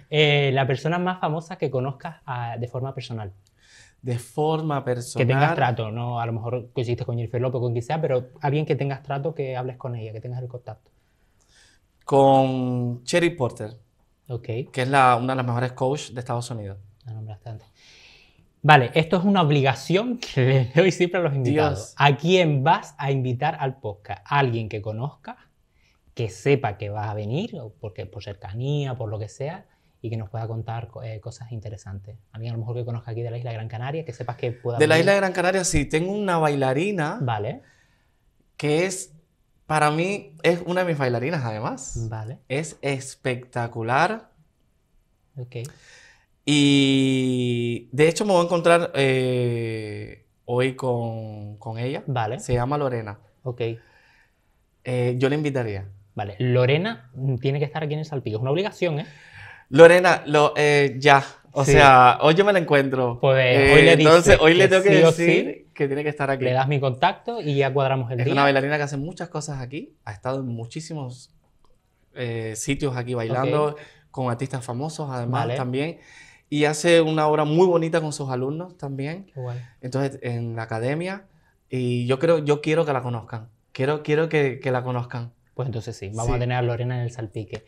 Eh, la persona más famosa que conozcas ah, de forma personal. De forma personal. Que tengas trato, no a lo mejor coincidiste con Jennifer López o con quien sea, pero alguien que tengas trato, que hables con ella, que tengas el contacto. Con Cherry Porter, Ok, que es la, una de las mejores coaches de Estados Unidos. la nombraste antes. Vale, esto es una obligación que le doy siempre a los invitados. Dios. ¿A quién vas a invitar al podcast? ¿A alguien que conozcas, que sepa que va a venir, porque, por cercanía, por lo que sea, y que nos pueda contar co- eh, cosas interesantes? Alguien a lo mejor que conozca aquí de la isla de Gran Canaria, que sepas que pueda De la venir. isla de Gran Canaria, sí, tengo una bailarina Vale, que es, para mí, es una de mis bailarinas además. vale, Es espectacular. ok. Y de hecho me voy a encontrar eh, hoy con, con ella. Vale, Se llama Lorena. ok. Eh, yo le invitaría. Vale, Lorena tiene que estar aquí en el Salpico. Es una obligación, ¿eh? Lorena, lo, eh, ya. O Sí. sea, hoy yo me la encuentro. Pues, hoy le dices entonces, hoy le tengo que sí decir que tiene que estar aquí. Le das mi contacto y ya cuadramos el Es día. una bailarina que hace muchas cosas aquí. Ha estado en muchísimos sitios aquí bailando con artistas famosos, además Vale. también. Y hace una obra muy bonita con sus alumnos también. Guay. Entonces, en la academia. Y yo creo, yo quiero que la conozcan. Quiero, quiero que, que la conozcan. Pues entonces sí, vamos Sí. a tener a Lorena en el Salpique.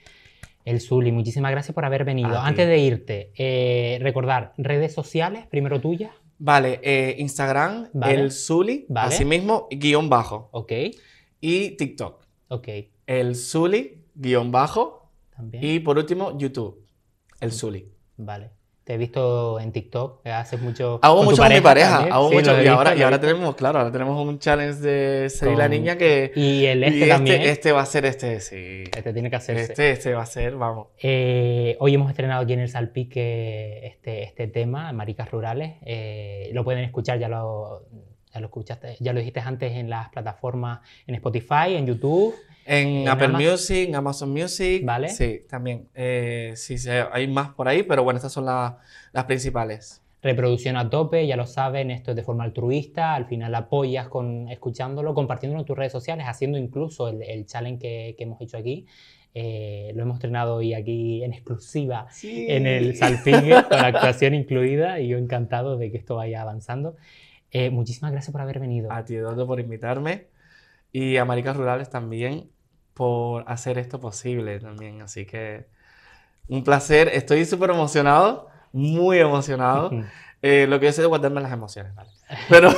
El Zuli, muchísimas gracias por haber venido. A ti. Antes de irte, eh, recordar, redes sociales, primero tuyas, Vale, eh, Instagram, Vale. el Zuli, Vale. así mismo, guion bajo. ok, Y TikTok, ok, el Zuli, guion bajo. también, Y por último, YouTube, el Zuli. vale. Te he visto en TikTok, eh, haces mucho Hago mucho con mi pareja, hago Sí, mucho. he Y visto, ahora, y ahora visto. tenemos, claro, ahora tenemos un challenge de ser la Con- niña que. Y el este y también, este va a ser este, sí. este tiene que hacerse. Este, este va a ser, vamos. Eh, hoy hemos estrenado aquí en el Salpique este, este tema, Maricas Rurales. Eh, lo pueden escuchar, ya lo, ya lo escuchaste, ya lo dijiste antes en las plataformas, en Spotify, en YouTube. En En Apple Amazon- Music, en Amazon Music. Vale. Sí, también. Eh, sí, sí, hay más por ahí, pero bueno, estas son la- las principales. Reproducción a tope, ya lo saben, esto es de forma altruista, al final apoyas con escuchándolo, compartiéndolo en tus redes sociales, haciendo incluso el, el challenge que, que hemos hecho aquí. Eh, lo hemos estrenado hoy aquí en exclusiva en el Salpique, con actuación incluida, y yo encantado de que esto vaya avanzando. Eh, muchísimas gracias por haber venido. A ti, Eduardo, por invitarme. Y a Maricas Rurales también por hacer esto posible también. Así que un placer. Estoy súper emocionado, muy emocionado. Eh, lo que yo sé es guardarme las emociones, ¿vale? Pero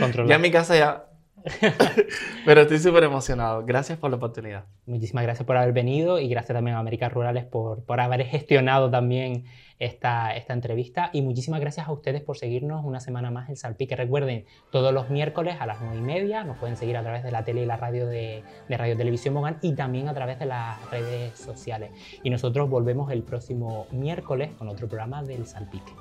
controlar. ya en mi casa ya... Pero estoy súper emocionado. Gracias por la oportunidad. Muchísimas gracias por haber venido y gracias también a Américas Rurales por, por haber gestionado también esta, esta entrevista. Y muchísimas gracias a ustedes por seguirnos una semana más en Salpique. Recuerden, todos los miércoles a las 9 y media nos pueden seguir a través de la tele y la radio de, de Radio Televisión Mogán y también a través de las redes sociales. Y nosotros volvemos el próximo miércoles con otro programa del Salpique.